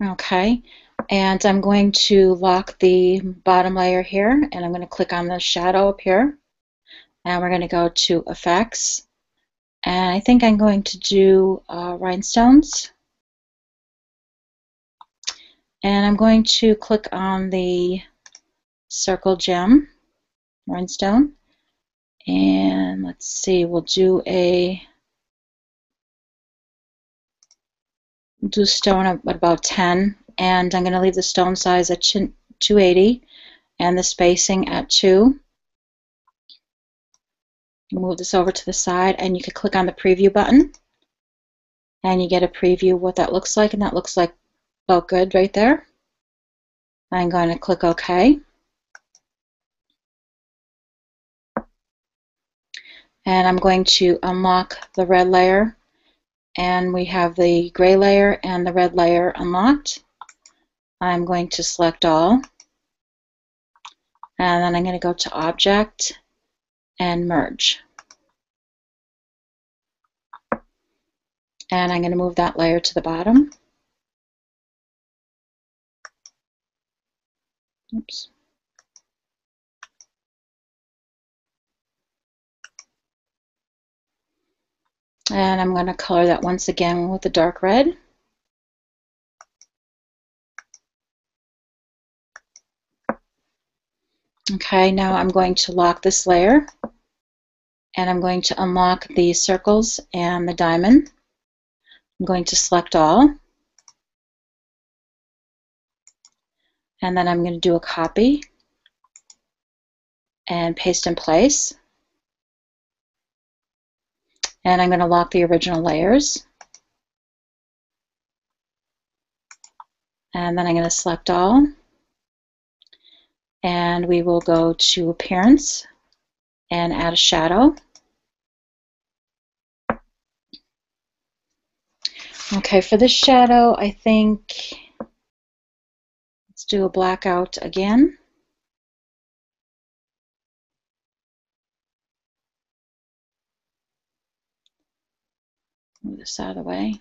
Okay, and I'm going to lock the bottom layer here, and I'm going to click on the shadow up here. And we're going to go to Effects. And I think I'm going to do uh, Rhinestones. And I'm going to click on the circle gem, rhinestone. And let's see, we'll do a do stone at about 10 and I'm going to leave the stone size at 280 and the spacing at 2. Move this over to the side and you can click on the preview button and you get a preview what that looks like and that looks like about good right there. I'm going to click OK. And I'm going to unlock the red layer and we have the gray layer and the red layer unlocked. I'm going to select all and then I'm going to go to object and merge. And I'm going to move that layer to the bottom. Oops. And I'm going to color that once again with a dark red. Okay, now I'm going to lock this layer and I'm going to unlock the circles and the diamond. I'm going to select all and then I'm going to do a copy and paste in place and I'm going to lock the original layers. And then I'm going to select all. And we will go to Appearance and add a shadow. Okay, for this shadow, I think let's do a blackout again. Move this out of the way.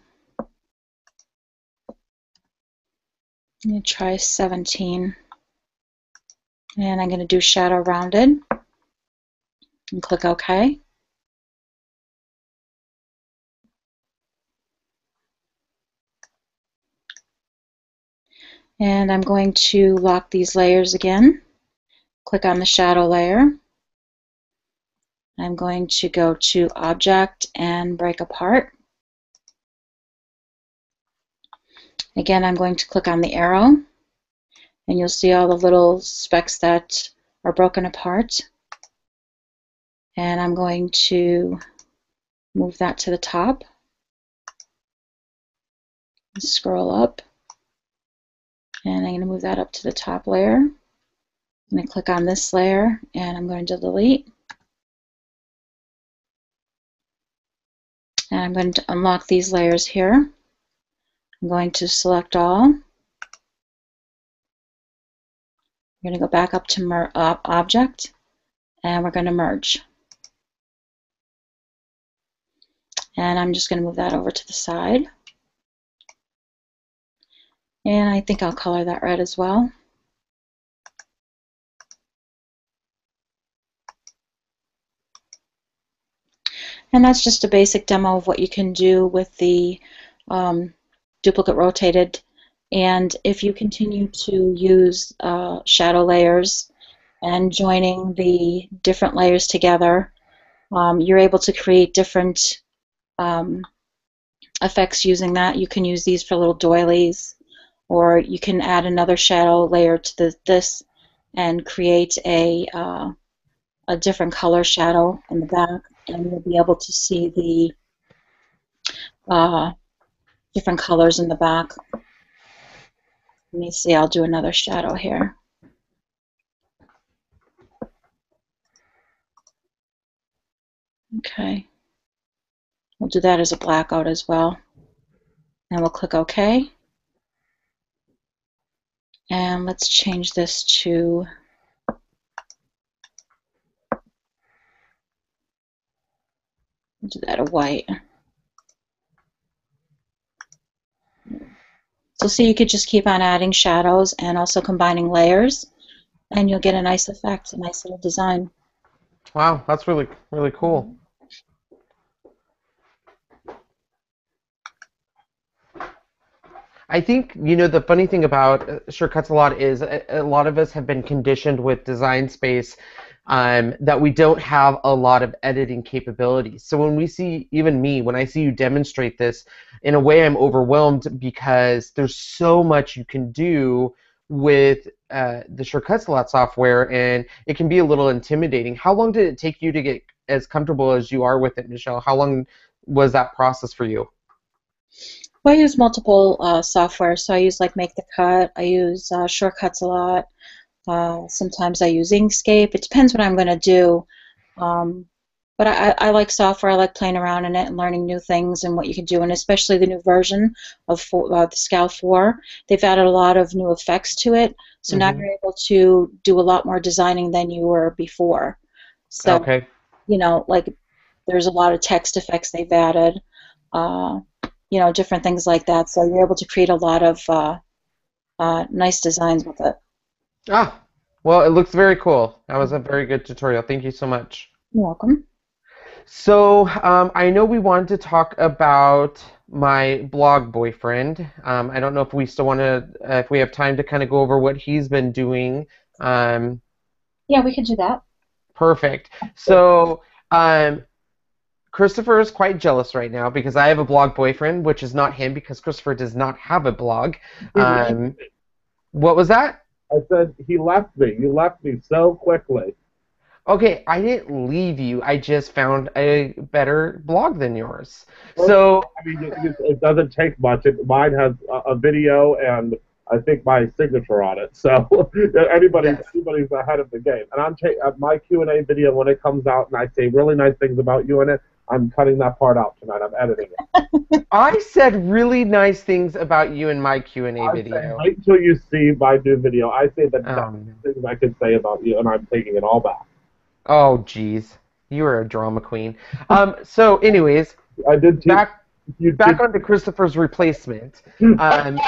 I'm going to try 17. And I'm going to do shadow rounded. And click OK. And I'm going to lock these layers again. Click on the shadow layer. I'm going to go to Object and Break Apart. Again, I'm going to click on the arrow and you'll see all the little specks that are broken apart. And I'm going to move that to the top. Scroll up. And I'm going to move that up to the top layer. I'm going to click on this layer and I'm going to delete. And I'm going to unlock these layers here. I'm going to select all. I'm going to go back up to uh, Object, and we're going to merge. And I'm just going to move that over to the side. And I think I'll color that red as well. And that's just a basic demo of what you can do with the um, duplicate rotated. And if you continue to use uh, shadow layers and joining the different layers together, um, you're able to create different um, effects using that. You can use these for little doilies, or you can add another shadow layer to the, this and create a, uh, a different color shadow in the back, and you'll be able to see the uh, different colors in the back. Let me see, I'll do another shadow here. Okay. We'll do that as a blackout as well. And we'll click OK. And let's change this to do that a white. So so you could just keep on adding shadows and also combining layers, and you'll get a nice effect, a nice little design. Wow, that's really really cool. I think you know the funny thing about uh, Sure a Lot is a, a lot of us have been conditioned with Design Space um, that we don't have a lot of editing capabilities. So when we see, even me, when I see you demonstrate this, in a way I'm overwhelmed because there's so much you can do with uh, the Sure Cuts a Lot software, and it can be a little intimidating. How long did it take you to get as comfortable as you are with it, Michelle? How long was that process for you? Well, I use multiple uh, software. So I use like Make the Cut. I use uh, Sure Cuts a lot. Uh, sometimes I use Inkscape. It depends what I'm going to do. Um, but I, I, like software. I like playing around in it and learning new things and what you can do. And especially the new version of four, uh, the SCAL 4, they've added a lot of new effects to it. So mm-hmm. now you're able to do a lot more designing than you were before. So, okay. you know, like there's a lot of text effects they've added. Uh, you know, different things like that. So you're able to create a lot of uh, uh, nice designs with it. Ah, well, it looks very cool. That was a very good tutorial. Thank you so much. You're welcome. So um, I know we wanted to talk about my blog boyfriend. Um, I don't know if we still want to, uh, if we have time to kind of go over what he's been doing. Um, yeah, we could do that. Perfect. So um, Christopher is quite jealous right now because I have a blog boyfriend, which is not him because Christopher does not have a blog. Um, what was that? I said he left me. You left me so quickly. Okay, I didn't leave you. I just found a better blog than yours. So I mean, it, it doesn't take much. It, mine has a, a, video and I think my signature on it. So anybody, yes. anybody's ahead of the game. And I'm ta- uh, my Q and A video when it comes out, and I say really nice things about you in it. I'm cutting that part out tonight. I'm editing it. I said really nice things about you in my Q and A video. wait until you see my new video. I say the um, things I could say about you, and I'm taking it all back. Oh, jeez, you are a drama queen. Um, so, anyways, I did back you back did... onto Christopher's replacement. Um,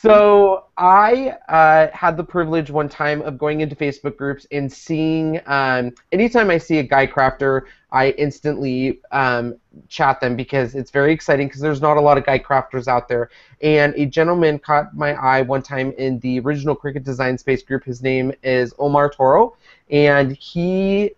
so I uh, had the privilege one time of going into Facebook groups and seeing. Um, anytime I see a guy crafter, I instantly um, chat them because it's very exciting because there's not a lot of guy crafters out there. And a gentleman caught my eye one time in the original Cricut Design Space group. His name is Omar Toro, and he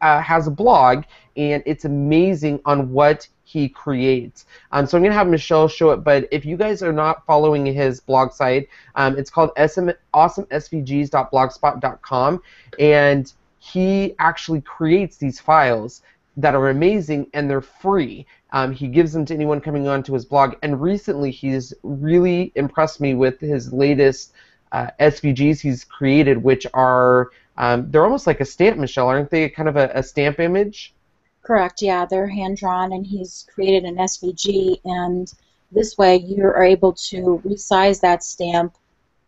uh, has a blog, and it's amazing on what he creates. Um, so I'm going to have Michelle show it, but if you guys are not following his blog site, um, it's called awesomesvgs.blogspot.com, and he actually creates these files that are amazing and they're free. Um, he gives them to anyone coming onto his blog, and recently he's really impressed me with his latest uh, SVGs he's created, which are um, they're almost like a stamp, Michelle, aren't they? Kind of a, a stamp image. Correct. Yeah, they're hand drawn, and he's created an SVG, and this way you are able to resize that stamp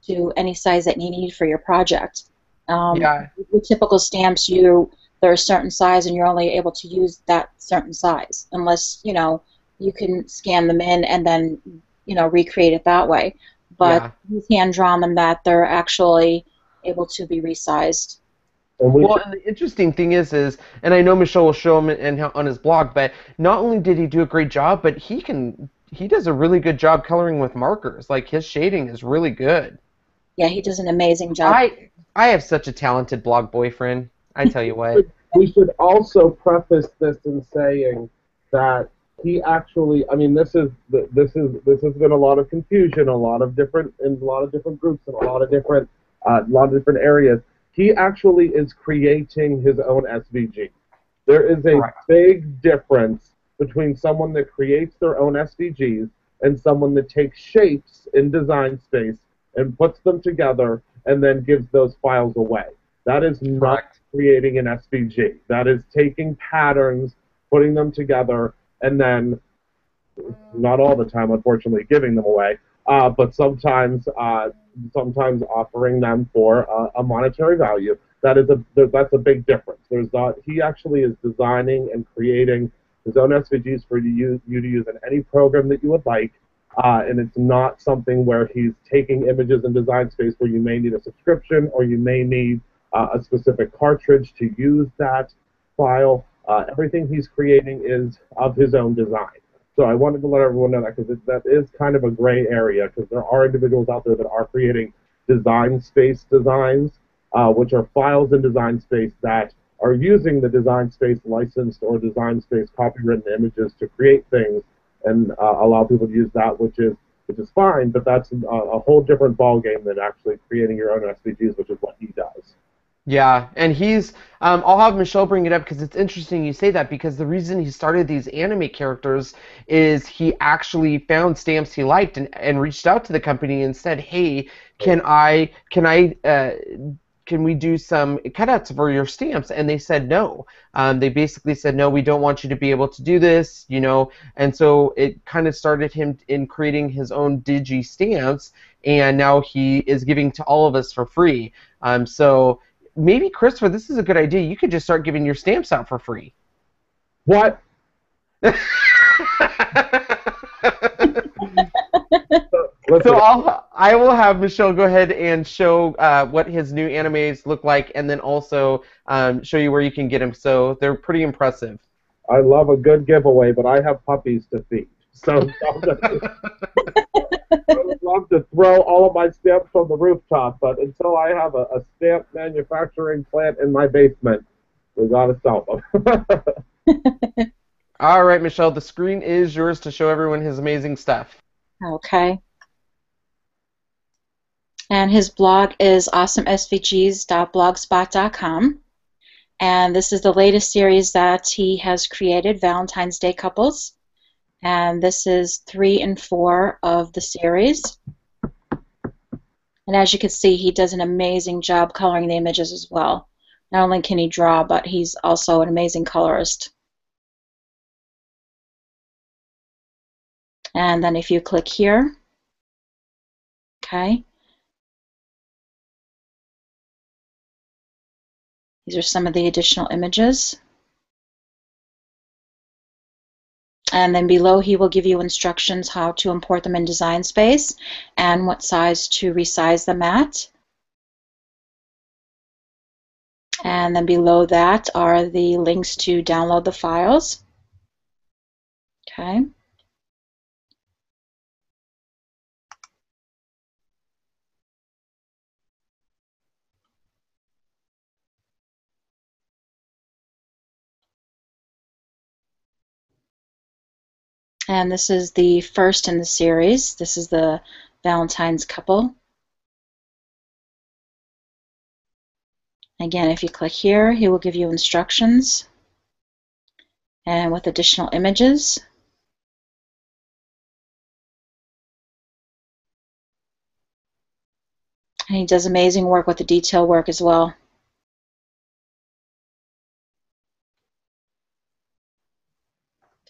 to any size that you need for your project. Um, yeah. With typical stamps, you they're a certain size, and you're only able to use that certain size, unless you know you can scan them in and then you know recreate it that way. But yeah. he's hand drawn them that they're actually able to be resized. Well, and the interesting thing is, is, and I know Michelle will show him and on his blog, but not only did he do a great job, but he can, he does a really good job coloring with markers. Like his shading is really good. Yeah, he does an amazing job. I, I have such a talented blog boyfriend. I tell you what. we should also preface this in saying that he actually, I mean, this is this is this has been a lot of confusion, a lot of different in a lot of different groups, and a lot of different uh, a lot of different areas. He actually is creating his own SVG. There is a right. big difference between someone that creates their own SVGs and someone that takes shapes in design space and puts them together and then gives those files away. That is not creating an SVG. That is taking patterns, putting them together, and then, not all the time, unfortunately, giving them away, uh, but sometimes uh, sometimes offering them for a, a monetary value. That is a that's a big difference. There's not he actually is designing and creating his own SVGs for you you to use in any program that you would like, uh, and it's not something where he's taking images in design space where you may need a subscription or you may need uh, a specific cartridge to use that file. Uh, everything he's creating is of his own design. So I wanted to let everyone know that because that is kind of a gray area because there are individuals out there that are creating design space designs, uh, which are files in design space that are using the design space licensed or design space copywritten images to create things and uh, allow people to use that, which is which is fine, but that's a, a whole different ballgame than actually creating your own SVGs, which is what he does. Yeah, and he's. Um, I'll have Michelle bring it up because it's interesting you say that because the reason he started these anime characters is he actually found stamps he liked and, and reached out to the company and said, "Hey, can I can I uh, can we do some cutouts for your stamps?" And they said no. Um, they basically said no, we don't want you to be able to do this, you know. And so it kind of started him in creating his own digi stamps, and now he is giving to all of us for free. Um, so maybe Christopher, this is a good idea. You could just start giving your stamps out for free. What? so I'll I will have Michelle go ahead and show uh, what his new animes look like, and then also um, show you where you can get them. So they're pretty impressive. I love a good giveaway, but I have puppies to feed. So I would love to throw all of my stamps from the rooftop, but until I have a, a stamp manufacturing plant in my basement, we gotta sell them. all right, Michelle, the screen is yours to show everyone his amazing stuff. Okay. And his blog is awesomesvgs.blogspot.com. And this is the latest series that he has created, Valentine's Day Couples and this is three and four of the series. And as you can see, he does an amazing job coloring the images as well. Not only can he draw, but he's also an amazing colorist. And then if you click here, okay, these are some of the additional images. And then below he will give you instructions how to import them in Design Space and what size to resize them at. And then below that are the links to download the files. Okay. And this is the first in the series. This is the Valentine's couple. Again, if you click here, he will give you instructions and with additional images. And he does amazing work with the detail work as well.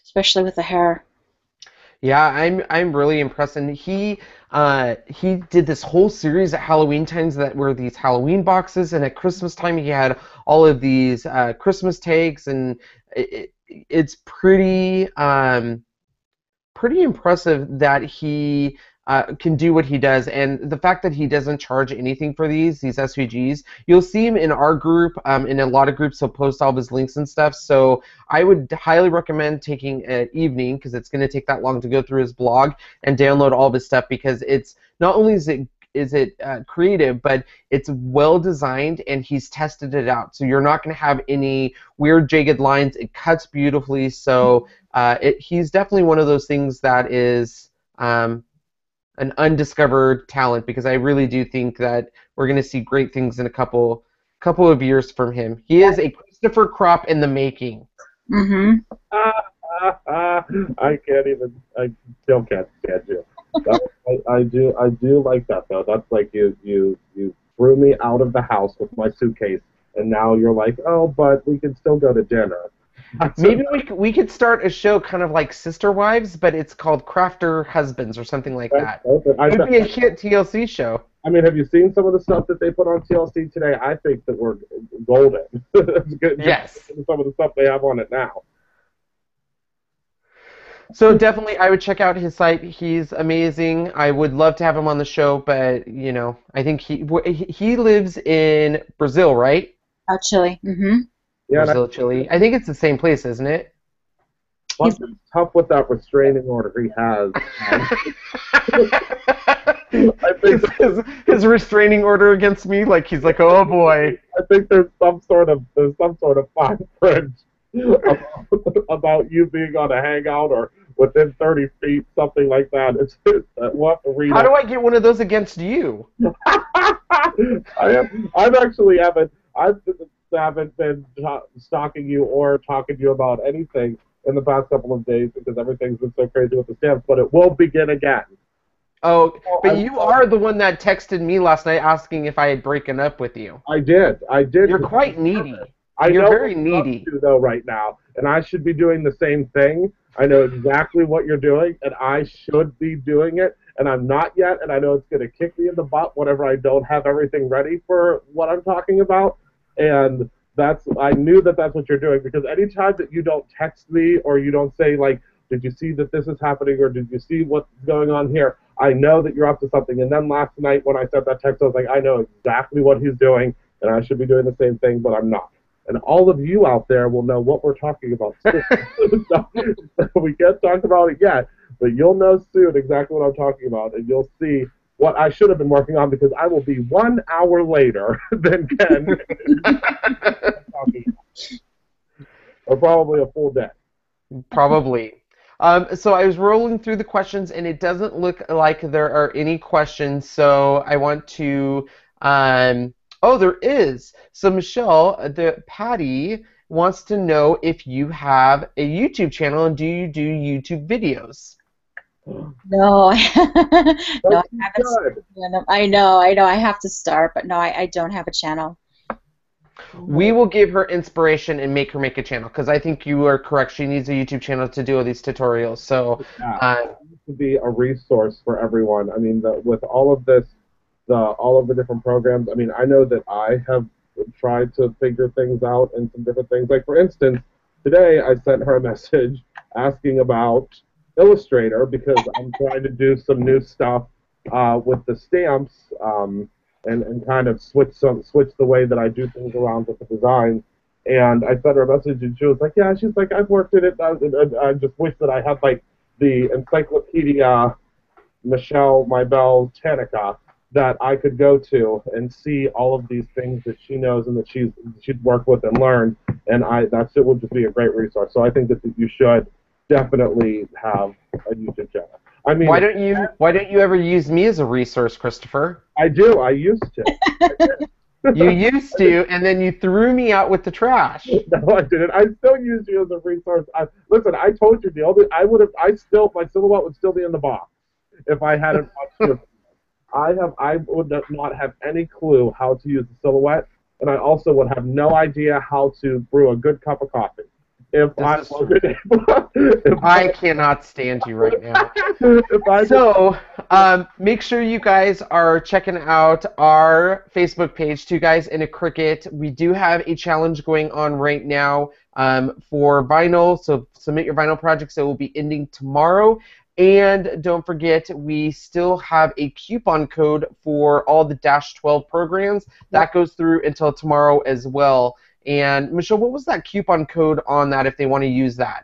Especially with the hair. Yeah, I'm I'm really impressed, and he uh, he did this whole series at Halloween times that were these Halloween boxes, and at Christmas time he had all of these uh, Christmas tags, and it, it's pretty um, pretty impressive that he uh, can do what he does. And the fact that he doesn't charge anything for these, these SVGs, you'll see him in our group. Um, in a lot of groups, he'll post all of his links and stuff. So I would highly recommend taking an evening because it's going to take that long to go through his blog and download all of his stuff because it's not only is it is it uh, creative, but it's well designed and he's tested it out. So you're not going to have any weird jagged lines. It cuts beautifully. So uh, it, he's definitely one of those things that is um, an undiscovered talent because I really do think that we're going to see great things in a couple couple of years from him. He is a Christopher Crop in the making. Mhm. I can't even. I still can't stand you. I, I do. I do like that though. That's like you. You. You threw me out of the house with my suitcase, and now you're like, oh, but we can still go to dinner. Maybe we we could start a show kind of like Sister Wives, but it's called Crafter Husbands or something like that. It would be a hit TLC show. I mean, have you seen some of the stuff that they put on TLC today? I think that we're golden. yes. Some of the stuff they have on it now. So definitely, I would check out his site. He's amazing. I would love to have him on the show, but you know, I think he he lives in Brazil, right? Uh, Chile. Mm-hmm. Yeah, and I- Brazil, Chile. I think it's the same place, isn't it? Plus, it's tough with that restraining order he has. I his, think his, his restraining order against me, like he's like, oh boy. I think there's some sort of there's some sort of fine print about, about you being on a hangout or within 30 feet, something like that. It's, it's uh, we'll read How it. do I get one of those against you? I have I've actually haven't I've haven't been ta- stalking you or talking to you about anything in the past couple of days because everything's been so crazy with the stamps. But it will begin again. Oh, but you are the one that texted me last night asking if I had broken up with you. I did. I did. You're quite needy. I You're know very needy. to, though right now, and I should be doing the same thing. I know exactly what you're doing, and I should be doing it, and I'm not yet. And I know it's going to kick me in the butt whenever I don't have everything ready for what I'm talking about. And that's I knew that that's what you're doing because anytime that you don't text me or you don't say like, "Did you see that this is happening?" or "Did you see what's going on here?" I know that you're up to something. And then last night when I sent that text, I was like, I know exactly what he's doing, and I should be doing the same thing, but I'm not and all of you out there will know what we're talking about we can't talk about it yet, but you'll know soon exactly what I'm talking about, and you'll see what I should have been working on because I will be one hour later than Ken. or probably a full day. Probably. Um, so I was rolling through the questions, and it doesn't look like there are any questions. So I want to. Um, oh, there is. So Michelle, the Patty wants to know if you have a YouTube channel and do you do YouTube videos? No, no, I haven't. good. them. I know, I know. I have to start, but no, I, I don't have a channel. We will give her inspiration and make her make a channel because I think you are correct. She needs a YouTube channel to do all these tutorials. So Yeah. uh, to be a resource for everyone. I mean, the, with all of this, the all of the different programs. I mean, I know that I have tried to figure things out and some different things. Like for instance, today I sent her a message asking about Illustrator because I'm trying to do some new stuff uh, with the stamps um, and and kind of switch some switch the way that I do things around with the design. And I sent her a message, and she was like, "Yeah." She's like, "I've worked in it. I, I, I just wish that I had like the encyclopedia Michelle Mybell Tanica that I could go to and see all of these things that she knows and that she's she'd worked with and learned, and I that's it would just be a great resource. So I think that you should definitely have a YouTube channel. I mean, why don't you why don't you ever use me as a resource, Christopher? I do. I used to. You used to, and then you threw me out with the trash. No, I didn't. I still use you as a resource. I, listen, I told you, the that I would have. I still, my silhouette would still be in the box if I hadn't watched. I have. I would not have any clue how to use the silhouette, and I also would have no idea how to brew a good cup of coffee if This I wasn't able. If I cannot stand you right now. if I So, um, make sure you guys are checking out our Facebook page, Two Guys in a Cricut. We do have a challenge going on right now um, for vinyl. So, submit your vinyl projects. It will be ending tomorrow. And don't forget, we still have a coupon code for all the Dash 12 programs. That goes through until tomorrow as well. And, Michelle, what was that coupon code on that if they want to use that?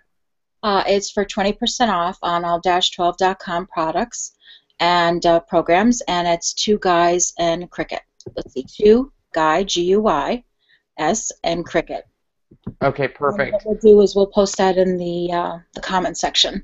Uh, it's for 20% off on all 12.com products and uh, programs, and it's two guys and Cricut. Let's see, two guy G U Y S and Cricut. Okay, And perfect. what we'll do is we'll post that in the uh, the comment section.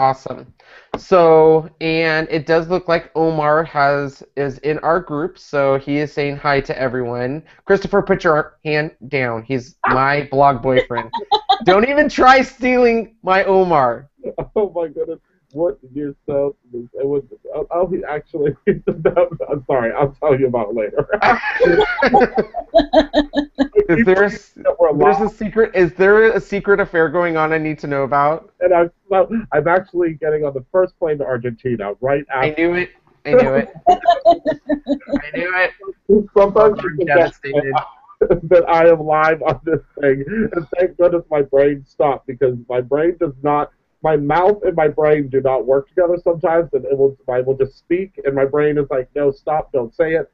Awesome. So, and it does look like Omar has is in our group, so he is saying hi to everyone. Christopher, put your hand down. He's my blog boyfriend. Don't even try stealing my Omar. Oh my goodness. What you're so it was oh, oh he actually I'm sorry, I'll tell you about it later. Is there a, there's a secret? Is there a secret affair going on I need to know about? and I'm well, I'm actually getting on the first plane to Argentina right after. I knew it. I knew it. I knew it. sometimes I'm devastated. that I am live on this thing. And thank goodness my brain stopped because my brain does not my mouth and my brain do not work together sometimes, and it will I will just speak, and my brain is like, no, stop, don't say it.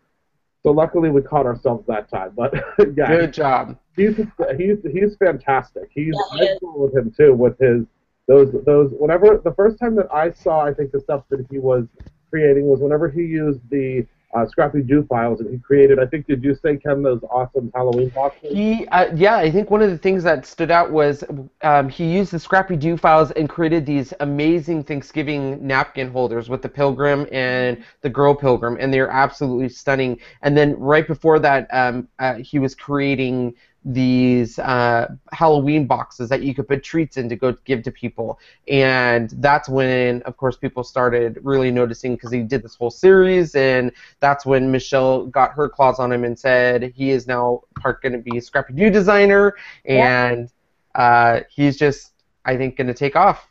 So luckily we caught ourselves that time. But yeah, Good job. he's he's he's fantastic. He's Yeah, he I followed with him too with his those those whenever the first time that I saw I think the stuff that he was creating was whenever he used the uh, ScrappyDew files and he created I think did you say Ken those awesome Halloween boxes? He, uh, yeah, I think one of the things that stood out was um, he used the ScrappyDew files and created these amazing Thanksgiving napkin holders with the Pilgrim and the Girl Pilgrim, and they're absolutely stunning. And then right before that, um, uh, he was creating these uh, Halloween boxes that you could put treats in to go give to people, and that's when, of course, people started really noticing because he did this whole series, and that's when Michelle got her claws on him and said he is now part going to be a ScrappyDew designer, and uh, he's just, I think, going to take off.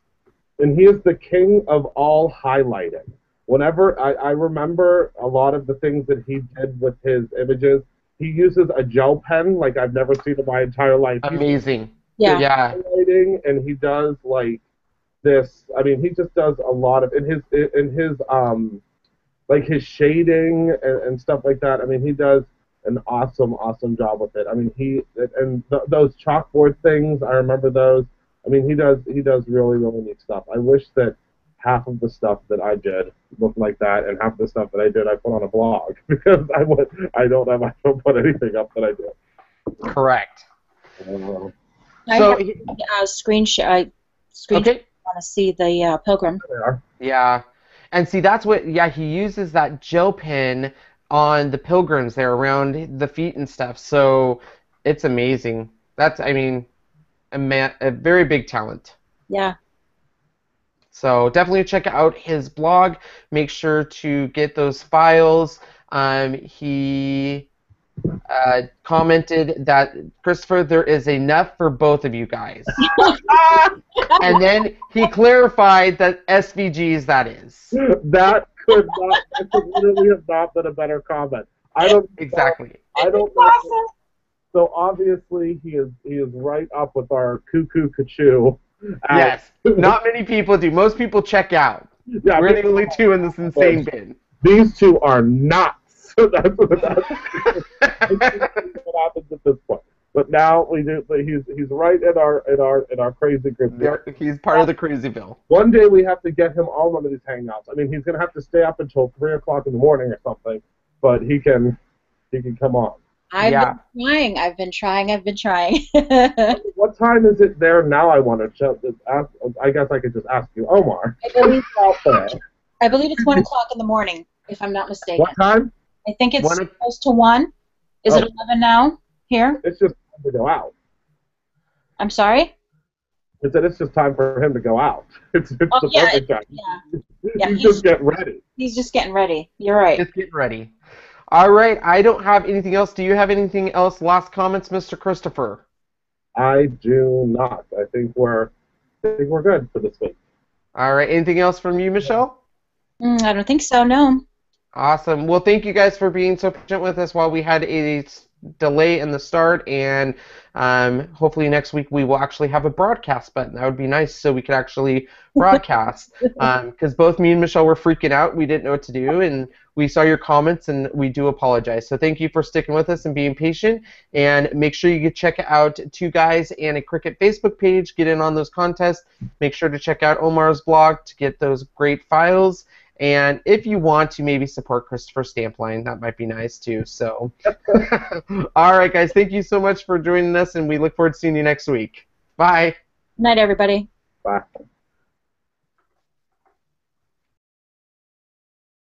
and he is the king of all highlighting. Whenever I, I remember a lot of the things that he did with his images, he uses a gel pen like I've never seen in my entire life. Amazing. Yeah. Yeah. highlighting, and he does like this. I mean, he just does a lot of in his in his um like his shading and, and stuff like that. I mean, he does an awesome, awesome job with it. I mean, he and th- those chalkboard things. I remember those. I mean, he does he does really really neat stuff. I wish that half of the stuff that I did looked like that, and half of the stuff that I did I put on a blog because I would I don't have I don't put anything up that I did. Correct. Uh, I So, have he- a screenshot. I screenshot. okay. want to see the uh, pilgrim. there they are. Yeah. And see, that's what, yeah, he uses that gel pen on the pilgrims there around the feet and stuff. So it's amazing. That's, I mean, a, man, a very big talent. Yeah. So definitely check out his blog. Make sure to get those files. Um, he uh, commented that Christopher, there is enough for both of you guys. and then he clarified that SVGs that is. that could not that could literally have not been a better comment. I don't Exactly. I don't know. So obviously he is he is right up with our cuckoo cachoo. Yes. Not many people do. Most people check out. Yeah, We're the only two in this insane bin. these two are nuts. that's what, that's what happens at this point. But now we do. But he's he's right in our in our in our crazy group. He's part of the Crazyville. One day we have to get him on one of these hangouts. I mean, he's gonna have to stay up until three o'clock in the morning or something, but he can he can come on. I've Yeah. been trying. I've been trying. I've been trying. What time is it there now? I want to check. Ask, I guess I could just ask you, Omar. I believe, I believe it's one o'clock in the morning, if I'm not mistaken. What time? I think it's One o- close to one. Is it Oh. eleven now? Here? It's just time to go out. I'm sorry. It said it's just time for him to go out. It's, it's Oh, the yeah, perfect time. Yeah. He's Yeah, he's- just getting ready. He's just getting ready. You're right. Just getting ready. All right. I don't have anything else. Do you have anything else? Last comments, Mr. Christopher? I do not. I think we're I think we're good for this week. All right. Anything else from you, Michelle? Mm, I don't think so. No. Awesome. Well, thank you guys for being so patient with us while we had a s- delay in the start, and um, hopefully next week we will actually have a broadcast button. That would be nice, so we could actually broadcast. Because both me and Michelle were freaking out, we didn't know what to do, and we saw your comments, and we do apologize. So thank you for sticking with us and being patient. And make sure you check out Two Guys and a Cricut Facebook page. Get in on those contests. Make sure to check out Omar's blog to get those great files. And if you want to maybe support Christopher Stampline, that might be nice too. So, all right, guys, thank you so much for joining us, and we look forward to seeing you next week. Bye. Night, everybody. Bye.